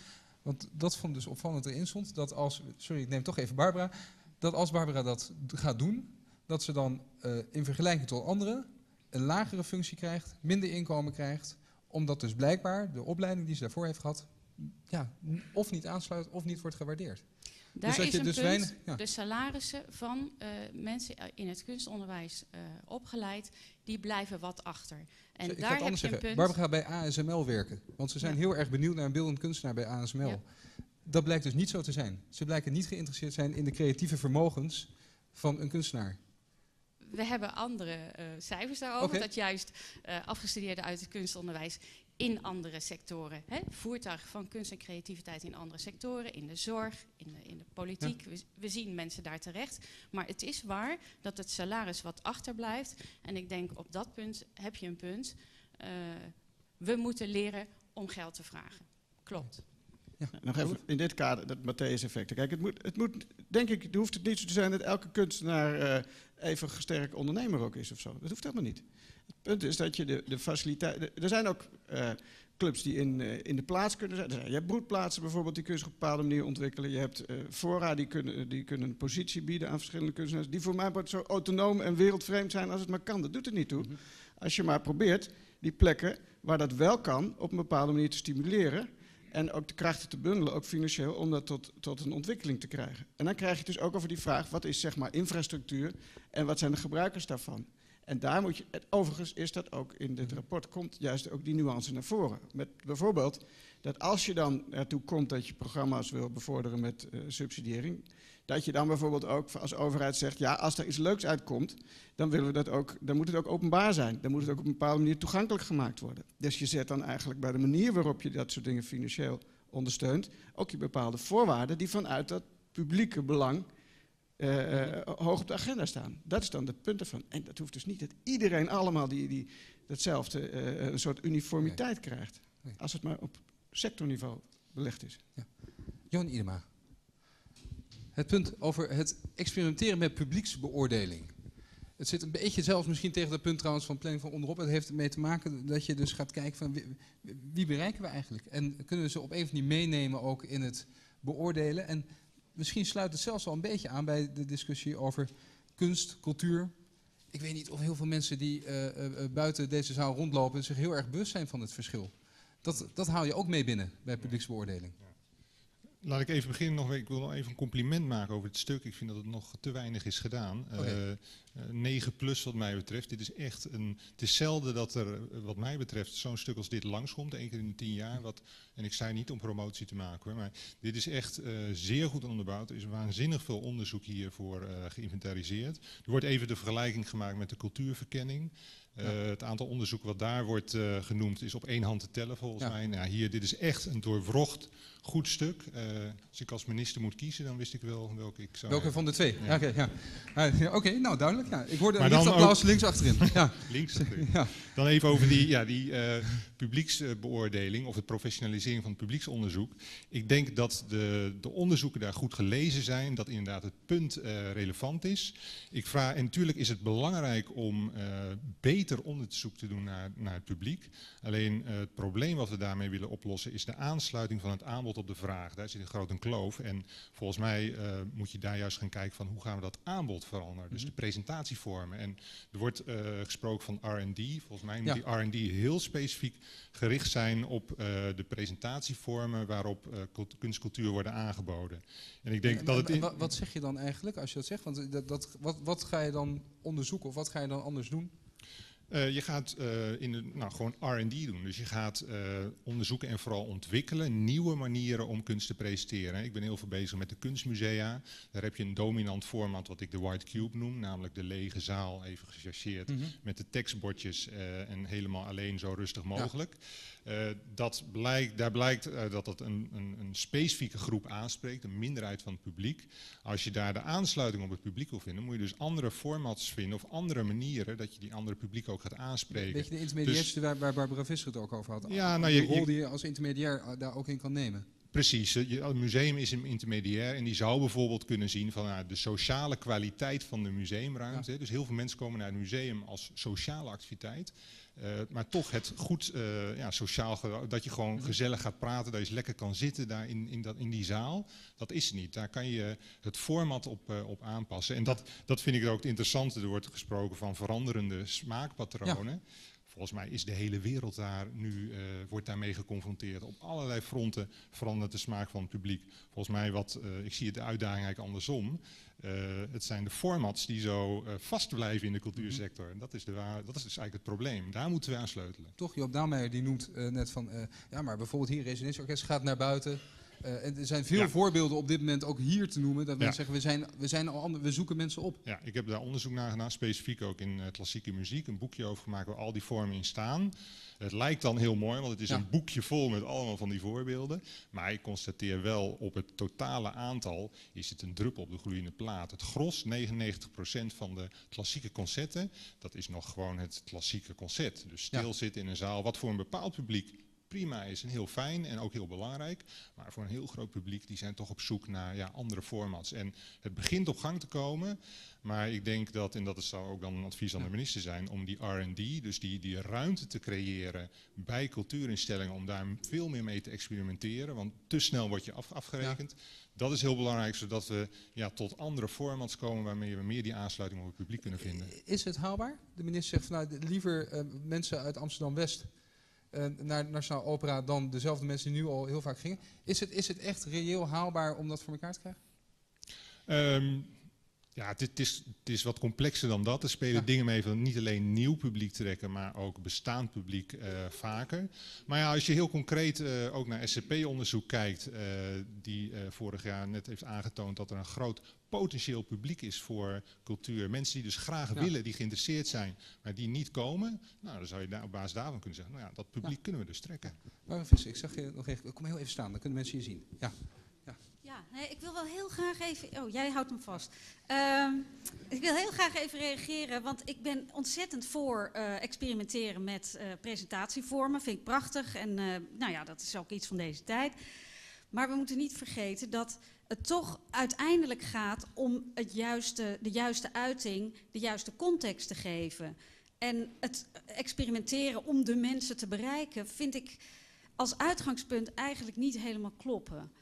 Want dat vond dus opvallend erin stond. Dat als, sorry, ik neem toch even Barbara dat als Barbara dat gaat doen, dat ze dan uh, in vergelijking tot anderen een lagere functie krijgt, minder inkomen krijgt, omdat dus blijkbaar de opleiding die ze daarvoor heeft gehad, ja, of niet aansluit of niet wordt gewaardeerd. Daar dus is een dus punt, weinig, ja. de salarissen van uh, mensen in het kunstonderwijs uh, opgeleid, die blijven wat achter. En daar heb je zeggen. een punt. Barbara gaat bij ASML werken, want ze zijn ja. heel erg benieuwd naar een beeldend kunstenaar bij ASML. Ja dat blijkt dus niet zo te zijn. Ze blijken niet geïnteresseerd zijn in de creatieve vermogens van een kunstenaar. We hebben andere uh, cijfers daarover, okay. dat juist uh, afgestudeerden uit het kunstonderwijs in andere sectoren, hè, voertuig van kunst en creativiteit in andere sectoren, in de zorg, in de, in de politiek, ja. we, we, zien mensen daar terecht. Maar het is waar dat het salaris wat achterblijft. En ik denk op dat punt heb je een punt. Uh, we moeten leren om geld te vragen. Klopt. Ja. Nog even in dit kader, dat Matthäus-effect. Kijk, het moet, het moet, denk ik, hoeft het niet zo te zijn dat elke kunstenaar uh, even gesterkt ondernemer ook is of zo. Dat hoeft helemaal niet. Het punt is dat je de, de faciliteiten. Er zijn ook uh, clubs die in, uh, in de plaats kunnen zijn. Je hebt broedplaatsen bijvoorbeeld, die kun je op een bepaalde manier ontwikkelen. Je hebt fora, die kunnen, die kunnen een positie bieden aan verschillende kunstenaars. Die voor mij wordt zo autonoom en wereldvreemd zijn als het maar kan. Dat doet er niet toe. Mm -hmm. Als je maar probeert die plekken waar dat wel kan, op een bepaalde manier te stimuleren. En ook de krachten te bundelen, ook financieel, om dat tot, tot een ontwikkeling te krijgen. En dan krijg je dus ook over die vraag, wat is zeg maar infrastructuur en wat zijn de gebruikers daarvan? En daar moet je, overigens is dat ook in dit rapport, komt juist ook die nuance naar voren. Met bijvoorbeeld dat als je dan ertoe komt dat je programma's wil bevorderen met uh, subsidiëring, dat je dan bijvoorbeeld ook als overheid zegt, ja, als er iets leuks uitkomt, dan, willen we dat ook, dan moet het ook openbaar zijn. Dan moet het ook op een bepaalde manier toegankelijk gemaakt worden. Dus je zet dan eigenlijk bij de manier waarop je dat soort dingen financieel ondersteunt, ook je bepaalde voorwaarden die vanuit dat publieke belang uh, uh, hoog op de agenda staan. Dat is dan de punt ervan. En dat hoeft dus niet dat iedereen allemaal die, die datzelfde, uh, een soort uniformiteit nee. krijgt. Nee. Als het maar op sectorniveau belegd is. Ja. Johan Idema. Het punt over het experimenteren met publieksbeoordeling. Het zit een beetje zelfs misschien tegen dat punt trouwens van planning van onderop. Het heeft ermee te maken dat je dus gaat kijken van wie, bereiken we eigenlijk? En kunnen we ze op een of manier meenemen ook in het beoordelen? En misschien sluit het zelfs al een beetje aan bij de discussie over kunst, cultuur. Ik weet niet of heel veel mensen die uh, uh, buiten deze zaal rondlopen zich heel erg bewust zijn van het verschil. Dat, dat haal je ook mee binnen bij publieksbeoordeling. Laat ik even beginnen nog. Ik wil nog even een compliment maken over het stuk. Ik vind dat het nog te weinig is gedaan. Okay. Uh, 9 plus wat mij betreft. Dit is echt een. Het is zelden dat er, eh, wat mij betreft, zo'n stuk als dit langskomt. één keer in de tien jaar. Wat, en ik zei niet om promotie te maken hoor. Maar dit is echt uh, zeer goed onderbouwd. Er is waanzinnig veel onderzoek hiervoor uh, geïnventariseerd. Er wordt even de vergelijking gemaakt met de cultuurverkenning. Uh, het aantal onderzoek wat daar wordt uh, genoemd is op één hand te tellen volgens ja. mij. Nou, hier, dit is echt een doorwrocht goed stuk. Uh, als ik als minister moet kiezen, dan wist ik wel welke ik zou Welke van de twee? Ja. Oké, okay, ja. okay, nou duidelijk. Ja. Ik hoorde een licht applaus links achterin. ja. links achterin. Ja. Dan even over die, ja, die publieksbeoordeling of het professionalisering van het publieksonderzoek. Ik denk dat de, de onderzoeken daar goed gelezen zijn, dat inderdaad het punt relevant is. Ik vraag, en natuurlijk is het belangrijk om beter beter onderzoek te doen naar, naar het publiek. Alleen uh, het probleem wat we daarmee willen oplossen is de aansluiting van het aanbod op de vraag. Daar zit een grote kloof en volgens mij uh, moet je daar juist gaan kijken van hoe gaan we dat aanbod veranderen. Dus de presentatievormen. En er wordt uh, gesproken van R&D. Volgens mij moet ja. die R&D heel specifiek gericht zijn op de presentatievormen waarop kunstcultuur worden aangeboden. En ik denk en, dat het in... Wat zeg je dan eigenlijk als je dat zegt? Want dat, dat, wat, wat ga je dan onderzoeken of wat ga je dan anders doen? Uh, je gaat uh, in de, nou, gewoon R&D doen. Dus je gaat uh, onderzoeken en vooral ontwikkelen nieuwe manieren om kunst te presenteren. Ik ben heel veel bezig met de kunstmusea. Daar heb je een dominant format wat ik de White Cube noem. Namelijk de lege zaal, even gechargeerd, mm -hmm. met de tekstbordjes en helemaal alleen zo rustig mogelijk. Ja. Uh, dat blijkt, daar blijkt uh, dat het een, een, een, specifieke groep aanspreekt, een minderheid van het publiek. Als je daar de aansluiting op het publiek wil vinden, moet je dus andere formats vinden of andere manieren dat je die andere publiek ook gaat aanspreken. Weet je de dus, waar, waar Barbara Visser het ook over had? Ja, nou, je, de rol die je als intermediair daar ook in kan nemen. Precies, het museum is een intermediair en die zou bijvoorbeeld kunnen zien van nou, de sociale kwaliteit van de museumruimte. Ja. Dus heel veel mensen komen naar het museum als sociale activiteit. Uh, maar toch het goed uh, ja, sociaal, dat je gewoon gezellig gaat praten, dat je lekker kan zitten daar in, in, dat, in die zaal. Dat is niet. Daar kan je het format op, uh, op aanpassen. En dat, dat vind ik ook het interessante. Er wordt gesproken van veranderende smaakpatronen. Ja. Volgens mij is de hele wereld daar nu, wordt daarmee geconfronteerd. Op allerlei fronten verandert de smaak van het publiek. Volgens mij, wat, ik zie het de uitdaging eigenlijk andersom. Uh, het zijn de formats die zo uh, vast blijven in de cultuursector. En dat is, de dat is dus eigenlijk het probleem. Daar moeten we aan sleutelen. Toch, Joop Daalmeijer die noemt uh, net van... ja, maar bijvoorbeeld hier Residentieorkest gaat naar buiten... en er zijn veel ja. voorbeelden op dit moment ook hier te noemen. Dat mensen ja. zeggen, we, zijn, we, zijn al ander, we zoeken mensen op. Ja, ik heb daar onderzoek naar gedaan, specifiek ook in klassieke muziek. Een boekje over gemaakt waar al die vormen in staan. Het lijkt dan heel mooi, want het is ja. een boekje vol met allemaal van die voorbeelden. Maar ik constateer wel, op het totale aantal is het een druppel op de gloeiende plaat. Het gros, 99% van de klassieke concerten, dat is nog gewoon het klassieke concert. Dus stilzitten in een zaal, wat voor een bepaald publiek prima is en heel fijn en ook heel belangrijk. Maar voor een heel groot publiek, die zijn toch op zoek naar ja, andere formats. En het begint op gang te komen, maar ik denk dat, en dat zou ook dan een advies aan de minister zijn, om die R&D, dus die, die ruimte te creëren bij cultuurinstellingen, om daar veel meer mee te experimenteren. Want te snel word je af, afgerekend. Ja. Dat is heel belangrijk, zodat we ja, tot andere formats komen waarmee we meer die aansluiting op het publiek kunnen vinden. Is het haalbaar? De minister zegt van nou, liever uh, mensen uit Amsterdam-West uh, naar de Nationaal Opera dan dezelfde mensen die nu al heel vaak gingen. Is het, is het echt reëel haalbaar om dat voor elkaar te krijgen? Um, ja, het, het, is, het is wat complexer dan dat. Er spelen ja. dingen mee van niet alleen nieuw publiek trekken, maar ook bestaand publiek uh, vaker. Maar ja, als je heel concreet uh, ook naar SCP-onderzoek kijkt, uh, die vorig jaar net heeft aangetoond dat er een groot potentieel publiek is voor cultuur. Mensen die dus graag ja. willen, die geïnteresseerd zijn, maar die niet komen. Nou, dan zou je daar op basis daarvan kunnen zeggen, nou ja, dat publiek ja. kunnen we dus trekken. Maar Visser, ik zag je nog even, kom heel even staan, dan kunnen mensen je zien. Ja. Nee, ik wil wel heel graag even. Oh, jij houdt hem vast. Uh, ik wil heel graag even reageren, want ik ben ontzettend voor uh, experimenteren met uh, presentatievormen. Vind ik prachtig en uh, nou ja, dat is ook iets van deze tijd. Maar we moeten niet vergeten dat het toch uiteindelijk gaat om het juiste, de juiste uiting, de juiste context te geven. En het experimenteren om de mensen te bereiken, vind ik als uitgangspunt eigenlijk niet helemaal kloppen.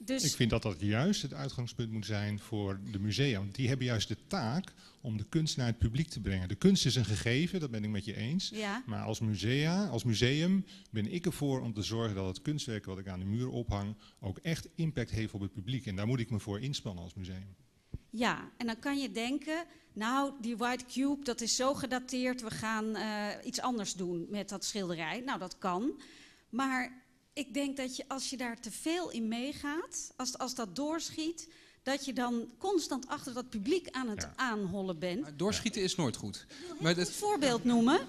Dus ik vind dat dat juist het uitgangspunt moet zijn voor de musea. Want die hebben juist de taak om de kunst naar het publiek te brengen. De kunst is een gegeven, dat ben ik met je eens. Ja. Maar als, musea, als museum ben ik ervoor om te zorgen dat het kunstwerk wat ik aan de muur ophang ook echt impact heeft op het publiek. En daar moet ik me voor inspannen als museum. Ja, en dan kan je denken, nou die White Cube dat is zo gedateerd, we gaan uh, iets anders doen met dat schilderij. Nou dat kan, maar ik denk dat je als je daar te veel in meegaat, als, als dat doorschiet, dat je dan constant achter dat publiek aan het ja. aanhollen bent. Maar doorschieten is nooit goed. Ik wil dat... een voorbeeld noemen.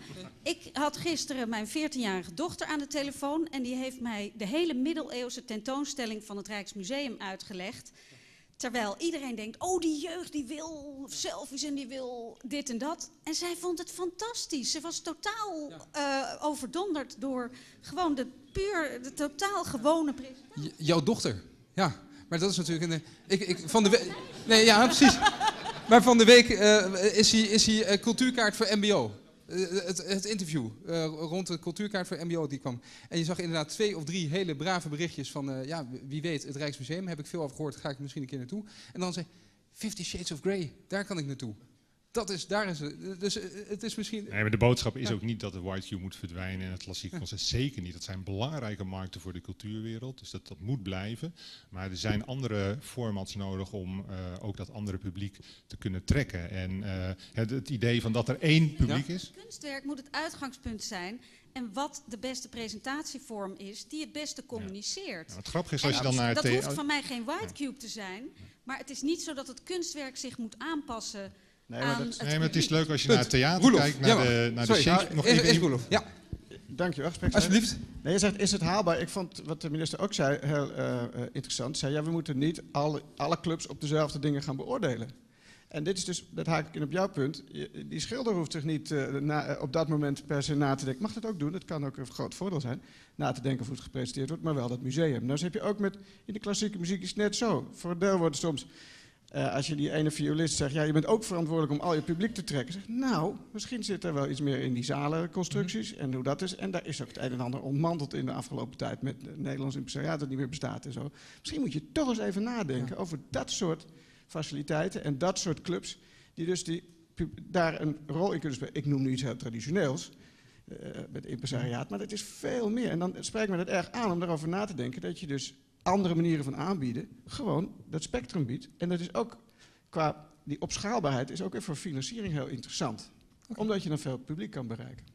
Ik had gisteren mijn 14-jarige dochter aan de telefoon en die heeft mij de hele middeleeuwse tentoonstelling van het Rijksmuseum uitgelegd. Terwijl iedereen denkt, oh die jeugd die wil selfies en die wil dit en dat. En zij vond het fantastisch. Ze was totaal ja. uh, overdonderd door gewoon de puur, de totaal gewone presentatie. jouw dochter, ja. Maar dat is natuurlijk een... Ik, ik, van de. Nee, ja, precies. Maar van de week uh, is hij, is hij uh, cultuurkaart voor mbo. Uh, het, het, interview rond de cultuurkaart voor MBO die kwam. En je zag inderdaad twee of drie hele brave berichtjes van, ja, wie weet, het Rijksmuseum, heb ik veel over gehoord, ga ik misschien een keer naartoe. En dan zei Fifty Shades of Grey, daar kan ik naartoe. Dat is, daar is het. Dus eh, het is misschien... Nee, maar de boodschap is Ja. ook niet dat de White Cube moet verdwijnen en het klassieke concert zeker niet. Dat zijn belangrijke markten voor de cultuurwereld, dus dat, dat moet blijven. Maar er zijn andere formats nodig om eh, ook dat andere publiek te kunnen trekken. En eh, het, het idee van dat er één publiek is. Kunstwerk moet het uitgangspunt zijn. En wat de beste presentatievorm is, die het beste communiceert. Ja, wat grappig is En als je dan naar dat the- hoeft van mij geen white cube te zijn. Maar het is niet zo dat het kunstwerk zich moet aanpassen Nee, maar dat- het Nee, maar het is leuk als je Punt. naar het theater Roelof, kijkt, naar ja, de, naar de Sorry, Shakespeare. nou, Nog is, even is in- Roelof. Ja, Dankjewel, alsjeblieft. Nee, je zegt, is het haalbaar? Ik vond wat de minister ook zei heel eh, eh, interessant. Zei, ja, we moeten niet alle, alle clubs op dezelfde dingen gaan beoordelen. En dit is dus, dat haak ik in op jouw punt. Je- Die schilder hoeft zich niet eh, na- op dat moment per se na te denken. Mag dat ook doen? Dat kan ook een groot voordeel zijn. Na te denken of het gepresenteerd wordt, maar wel dat museum. Nou, dus heb je ook met, in de klassieke muziek is het net zo. Voor een deel wordt het soms, eh, als je die ene violist zegt, ja, je bent ook verantwoordelijk om al je publiek te trekken. Zeg, nou, misschien zit er wel iets meer in die zalenconstructies en hoe dat is. En daar is ook het een en ander ontmanteld in de afgelopen tijd met het Nederlands impresariaat dat niet meer bestaat en zo. Misschien moet je toch eens even nadenken over dat soort faciliteiten en dat soort clubs die dus die, daar een rol in kunnen spelen. Ik noem nu iets heel traditioneels. eh, met impresariaat, maar het is veel meer. En dan spreekt me het erg aan om daarover na te denken dat je dus andere manieren van aanbieden gewoon dat spectrum biedt. En dat is ook qua die opschaalbaarheid is ook weer voor financiering heel interessant. Omdat je dan veel publiek kan bereiken.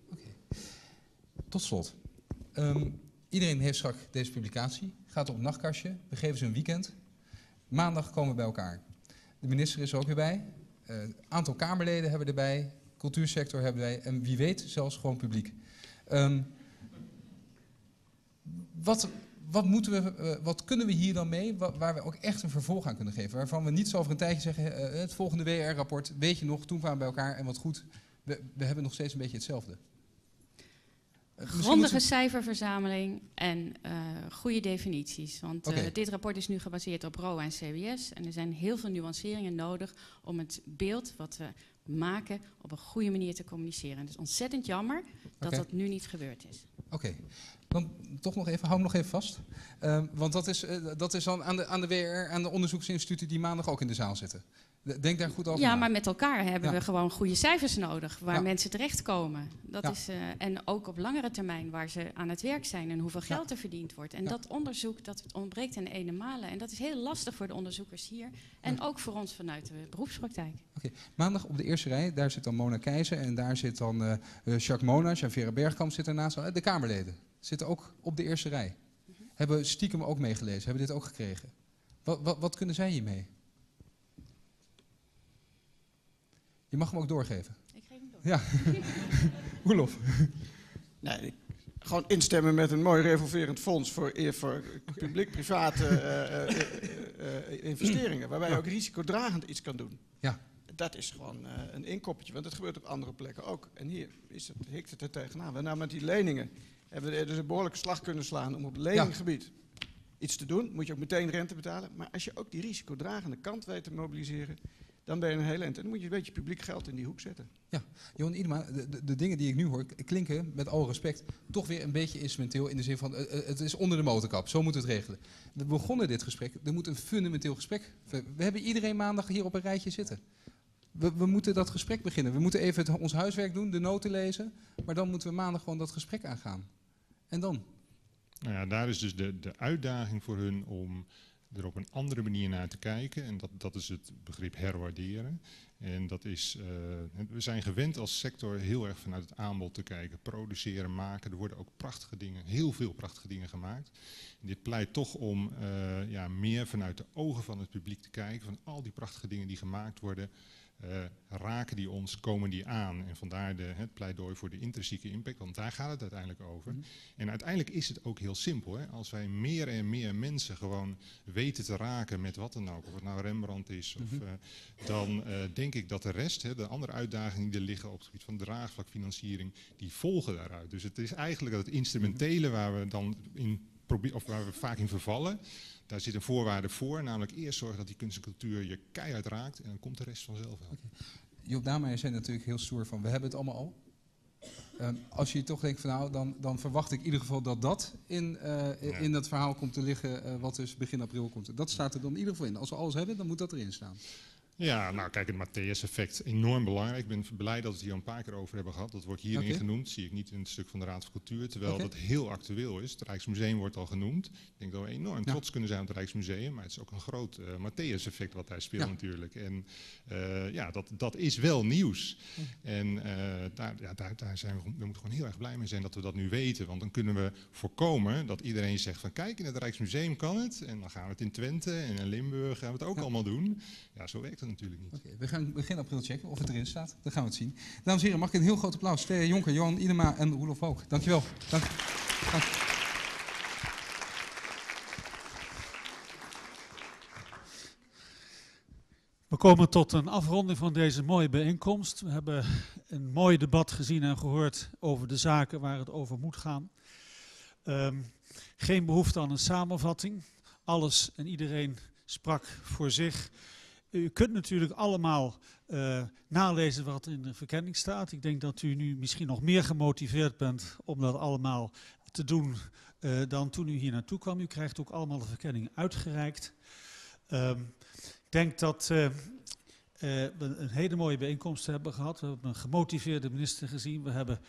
Tot slot. Ehm, iedereen heeft straks deze publicatie. Gaat op nachtkastje. We geven ze een weekend. Maandag komen we bij elkaar. De minister is er ook weer bij. Een aantal Kamerleden hebben we erbij. Cultuursector hebben wij. En wie weet zelfs gewoon publiek. Ehm, wat, wat, moeten we, eh, wat kunnen we hier dan mee, wa- waar we ook echt een vervolg aan kunnen geven? Waarvan we niet zo over een tijdje zeggen, eh, het volgende WR-rapport, weet je nog, toen kwamen we bij elkaar en wat goed, we, we hebben nog steeds een beetje hetzelfde. Eh, Grondige cijferverzameling en eh, goede definities. Want eh, dit rapport is nu gebaseerd op RO en CBS. En er zijn heel veel nuanceringen nodig om het beeld wat we maken op een goede manier te communiceren. Het is ontzettend jammer dat dat nu niet gebeurd is. Oké, dan toch nog even, hou hem nog even vast. Ehm, want dat is, eh, dat is dan aan de, aan de WR, aan de onderzoeksinstituten die maandag ook in de zaal zitten. De- Denk daar goed over Ja, na. maar met elkaar hebben Ja. we gewoon goede cijfers nodig waar Ja. mensen terechtkomen. Dat Ja. is, eh, en ook op langere termijn waar ze aan het werk zijn en hoeveel geld er verdiend wordt. En dat onderzoek dat ontbreekt in ene malen. En dat is heel lastig voor de onderzoekers hier en ook voor ons vanuit de beroepspraktijk. Maandag op de eerste rij, daar zit dan Mona Keizer en daar zit dan eh, Jacques Monash en Vera Bergkamp zitten ernaast. De Kamerleden zitten ook op de eerste rij. Hebben stiekem ook meegelezen, hebben dit ook gekregen. Wat, wat, wat kunnen zij hiermee? Je mag hem ook doorgeven. Ik geef hem door. Ja. Roelof. Nee, gewoon instemmen met een mooi revolverend fonds voor, eer- voor publiek-private eh, eh, eh, eh, investeringen. Waarbij je ook risicodragend iets kan doen. Ja. Dat is gewoon eh, een inkoppertje, want dat gebeurt op andere plekken ook. En hier is het, hikt het er tegenaan. We nou met die leningen hebben we er dus een behoorlijke slag kunnen slaan om op leninggebied iets te doen. Moet je ook meteen rente betalen. Maar als je ook die risicodragende kant weet te mobiliseren, dan ben je een heel eind. En dan moet je een beetje publiek geld in die hoek zetten. Johan Idema, de, de, de dingen die ik nu hoor klinken, met alle respect, toch weer een beetje instrumenteel in de zin van eh, eh, het is onder de motorkap, zo moeten we het regelen. We begonnen dit gesprek, er moet een fundamenteel gesprek. We, we hebben iedereen maandag hier op een rijtje zitten. We, we moeten dat gesprek beginnen. We moeten even het, ons huiswerk doen, de noten lezen, maar dan moeten we maandag gewoon dat gesprek aangaan. En dan? Nou ja, daar is dus de, de uitdaging voor hun om er op een andere manier naar te kijken. En dat, dat is het begrip herwaarderen. En dat is, eh, we zijn gewend als sector heel erg vanuit het aanbod te kijken. Produceren, maken. Er worden ook prachtige dingen, heel veel prachtige dingen gemaakt. En dit pleit toch om eh, ja, meer vanuit de ogen van het publiek te kijken. Van al die prachtige dingen die gemaakt worden. Eh, raken die ons, komen die aan? En vandaar de, het pleidooi voor de intrinsieke impact, want daar gaat het uiteindelijk over. En uiteindelijk is het ook heel simpel. Hè? Als wij meer en meer mensen gewoon weten te raken met wat dan ook, of het nou Rembrandt is, of, Mhm. eh, dan eh, denk ik dat de rest, hè, de andere uitdagingen die er liggen op het gebied van draagvlakfinanciering, die volgen daaruit. Dus het is eigenlijk dat het instrumentele waar we dan in of waar we vaak in vervallen, daar zit een voorwaarde voor, namelijk eerst zorgen dat die kunst en cultuur je keihard raakt en dan komt de rest vanzelf wel. Joop Dameyer zei natuurlijk heel stoer van, we hebben het allemaal al. Ehm, als je toch denkt van nou, dan, dan verwacht ik in ieder geval dat dat in, eh, Ja. in dat verhaal komt te liggen, eh, wat dus begin april komt. Dat staat er dan in ieder geval in. Als we alles hebben, dan moet dat erin staan. Ja, nou kijk, het Matthäus-effect enorm belangrijk. Ik ben blij dat we het hier een paar keer over hebben gehad. Dat wordt hierin genoemd, zie ik niet in het stuk van de Raad van Cultuur. Terwijl dat heel actueel is. Het Rijksmuseum wordt al genoemd. Ik denk dat we enorm Ja. trots kunnen zijn op het Rijksmuseum. Maar het is ook een groot eh Matthäus-effect wat daar speelt Ja. natuurlijk. En eh, ja, dat, dat is wel nieuws. En eh, daar, ja, daar, daar, zijn we, we moeten gewoon heel erg blij mee zijn dat we dat nu weten. Want dan kunnen we voorkomen dat iedereen zegt van kijk, in het Rijksmuseum kan het. En dan gaan we het in Twente en in Limburg gaan we het ook allemaal doen. Ja, zo werkt het natuurlijk niet. Oké, we gaan begin april checken of het erin staat. Dan gaan we het zien. Dames en heren, mag ik een heel groot applaus. Thea Jonker, Johan Idema en Roelof Hook. Dankjewel. Dank. Dank. We komen tot een afronding van deze mooie bijeenkomst. We hebben een mooi debat gezien en gehoord over de zaken waar het over moet gaan. Ehm, geen behoefte aan een samenvatting. Alles en iedereen sprak voor zich. U kunt natuurlijk allemaal eh, nalezen wat in de verkenning staat. Ik denk dat u nu misschien nog meer gemotiveerd bent om dat allemaal te doen eh, dan toen u hier naartoe kwam. U krijgt ook allemaal de verkenning uitgereikt. Ehm, ik denk dat eh, we een hele mooie bijeenkomst hebben gehad. We hebben een gemotiveerde minister gezien. We hebben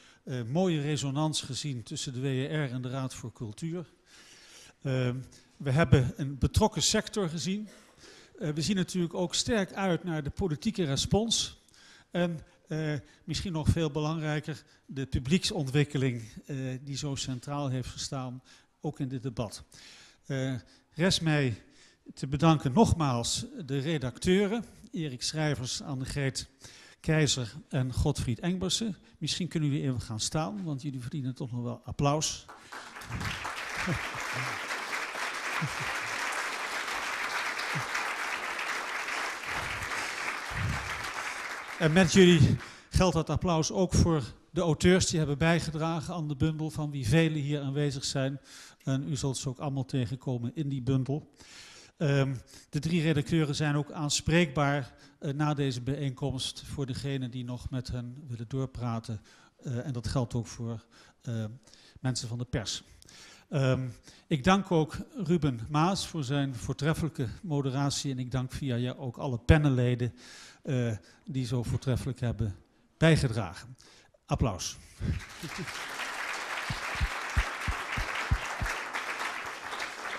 mooie resonans gezien tussen de WER en de Raad voor Cultuur. Ehm, we hebben een betrokken sector gezien. Eh, we zien natuurlijk ook sterk uit naar de politieke respons. En eh, misschien nog veel belangrijker, de publieksontwikkeling eh, die zo centraal heeft gestaan, ook in dit debat. Eh, rest mij te bedanken nogmaals de redacteuren, Erik Schrijvers, Annegreet Keizer en Godfried Engbersen. Misschien kunnen jullie even gaan staan, want jullie verdienen toch nog wel applaus. En met jullie geldt dat applaus ook voor de auteurs die hebben bijgedragen aan de bundel, van wie velen hier aanwezig zijn. En u zult ze ook allemaal tegenkomen in die bundel. Ehm, de drie redacteuren zijn ook aanspreekbaar eh, na deze bijeenkomst voor degenen die nog met hen willen doorpraten. Eh, en dat geldt ook voor eh, mensen van de pers. Ehm, ik dank ook Ruben Maas voor zijn voortreffelijke moderatie. En ik dank via jou ook alle panelleden eh, die zo voortreffelijk hebben bijgedragen. Applaus.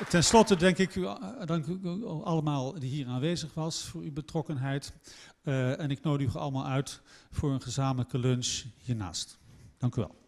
Ten slotte denk ik u, dank u allemaal die hier aanwezig was voor uw betrokkenheid. Eh, en ik nodig u allemaal uit voor een gezamenlijke lunch hiernaast. Dank u wel.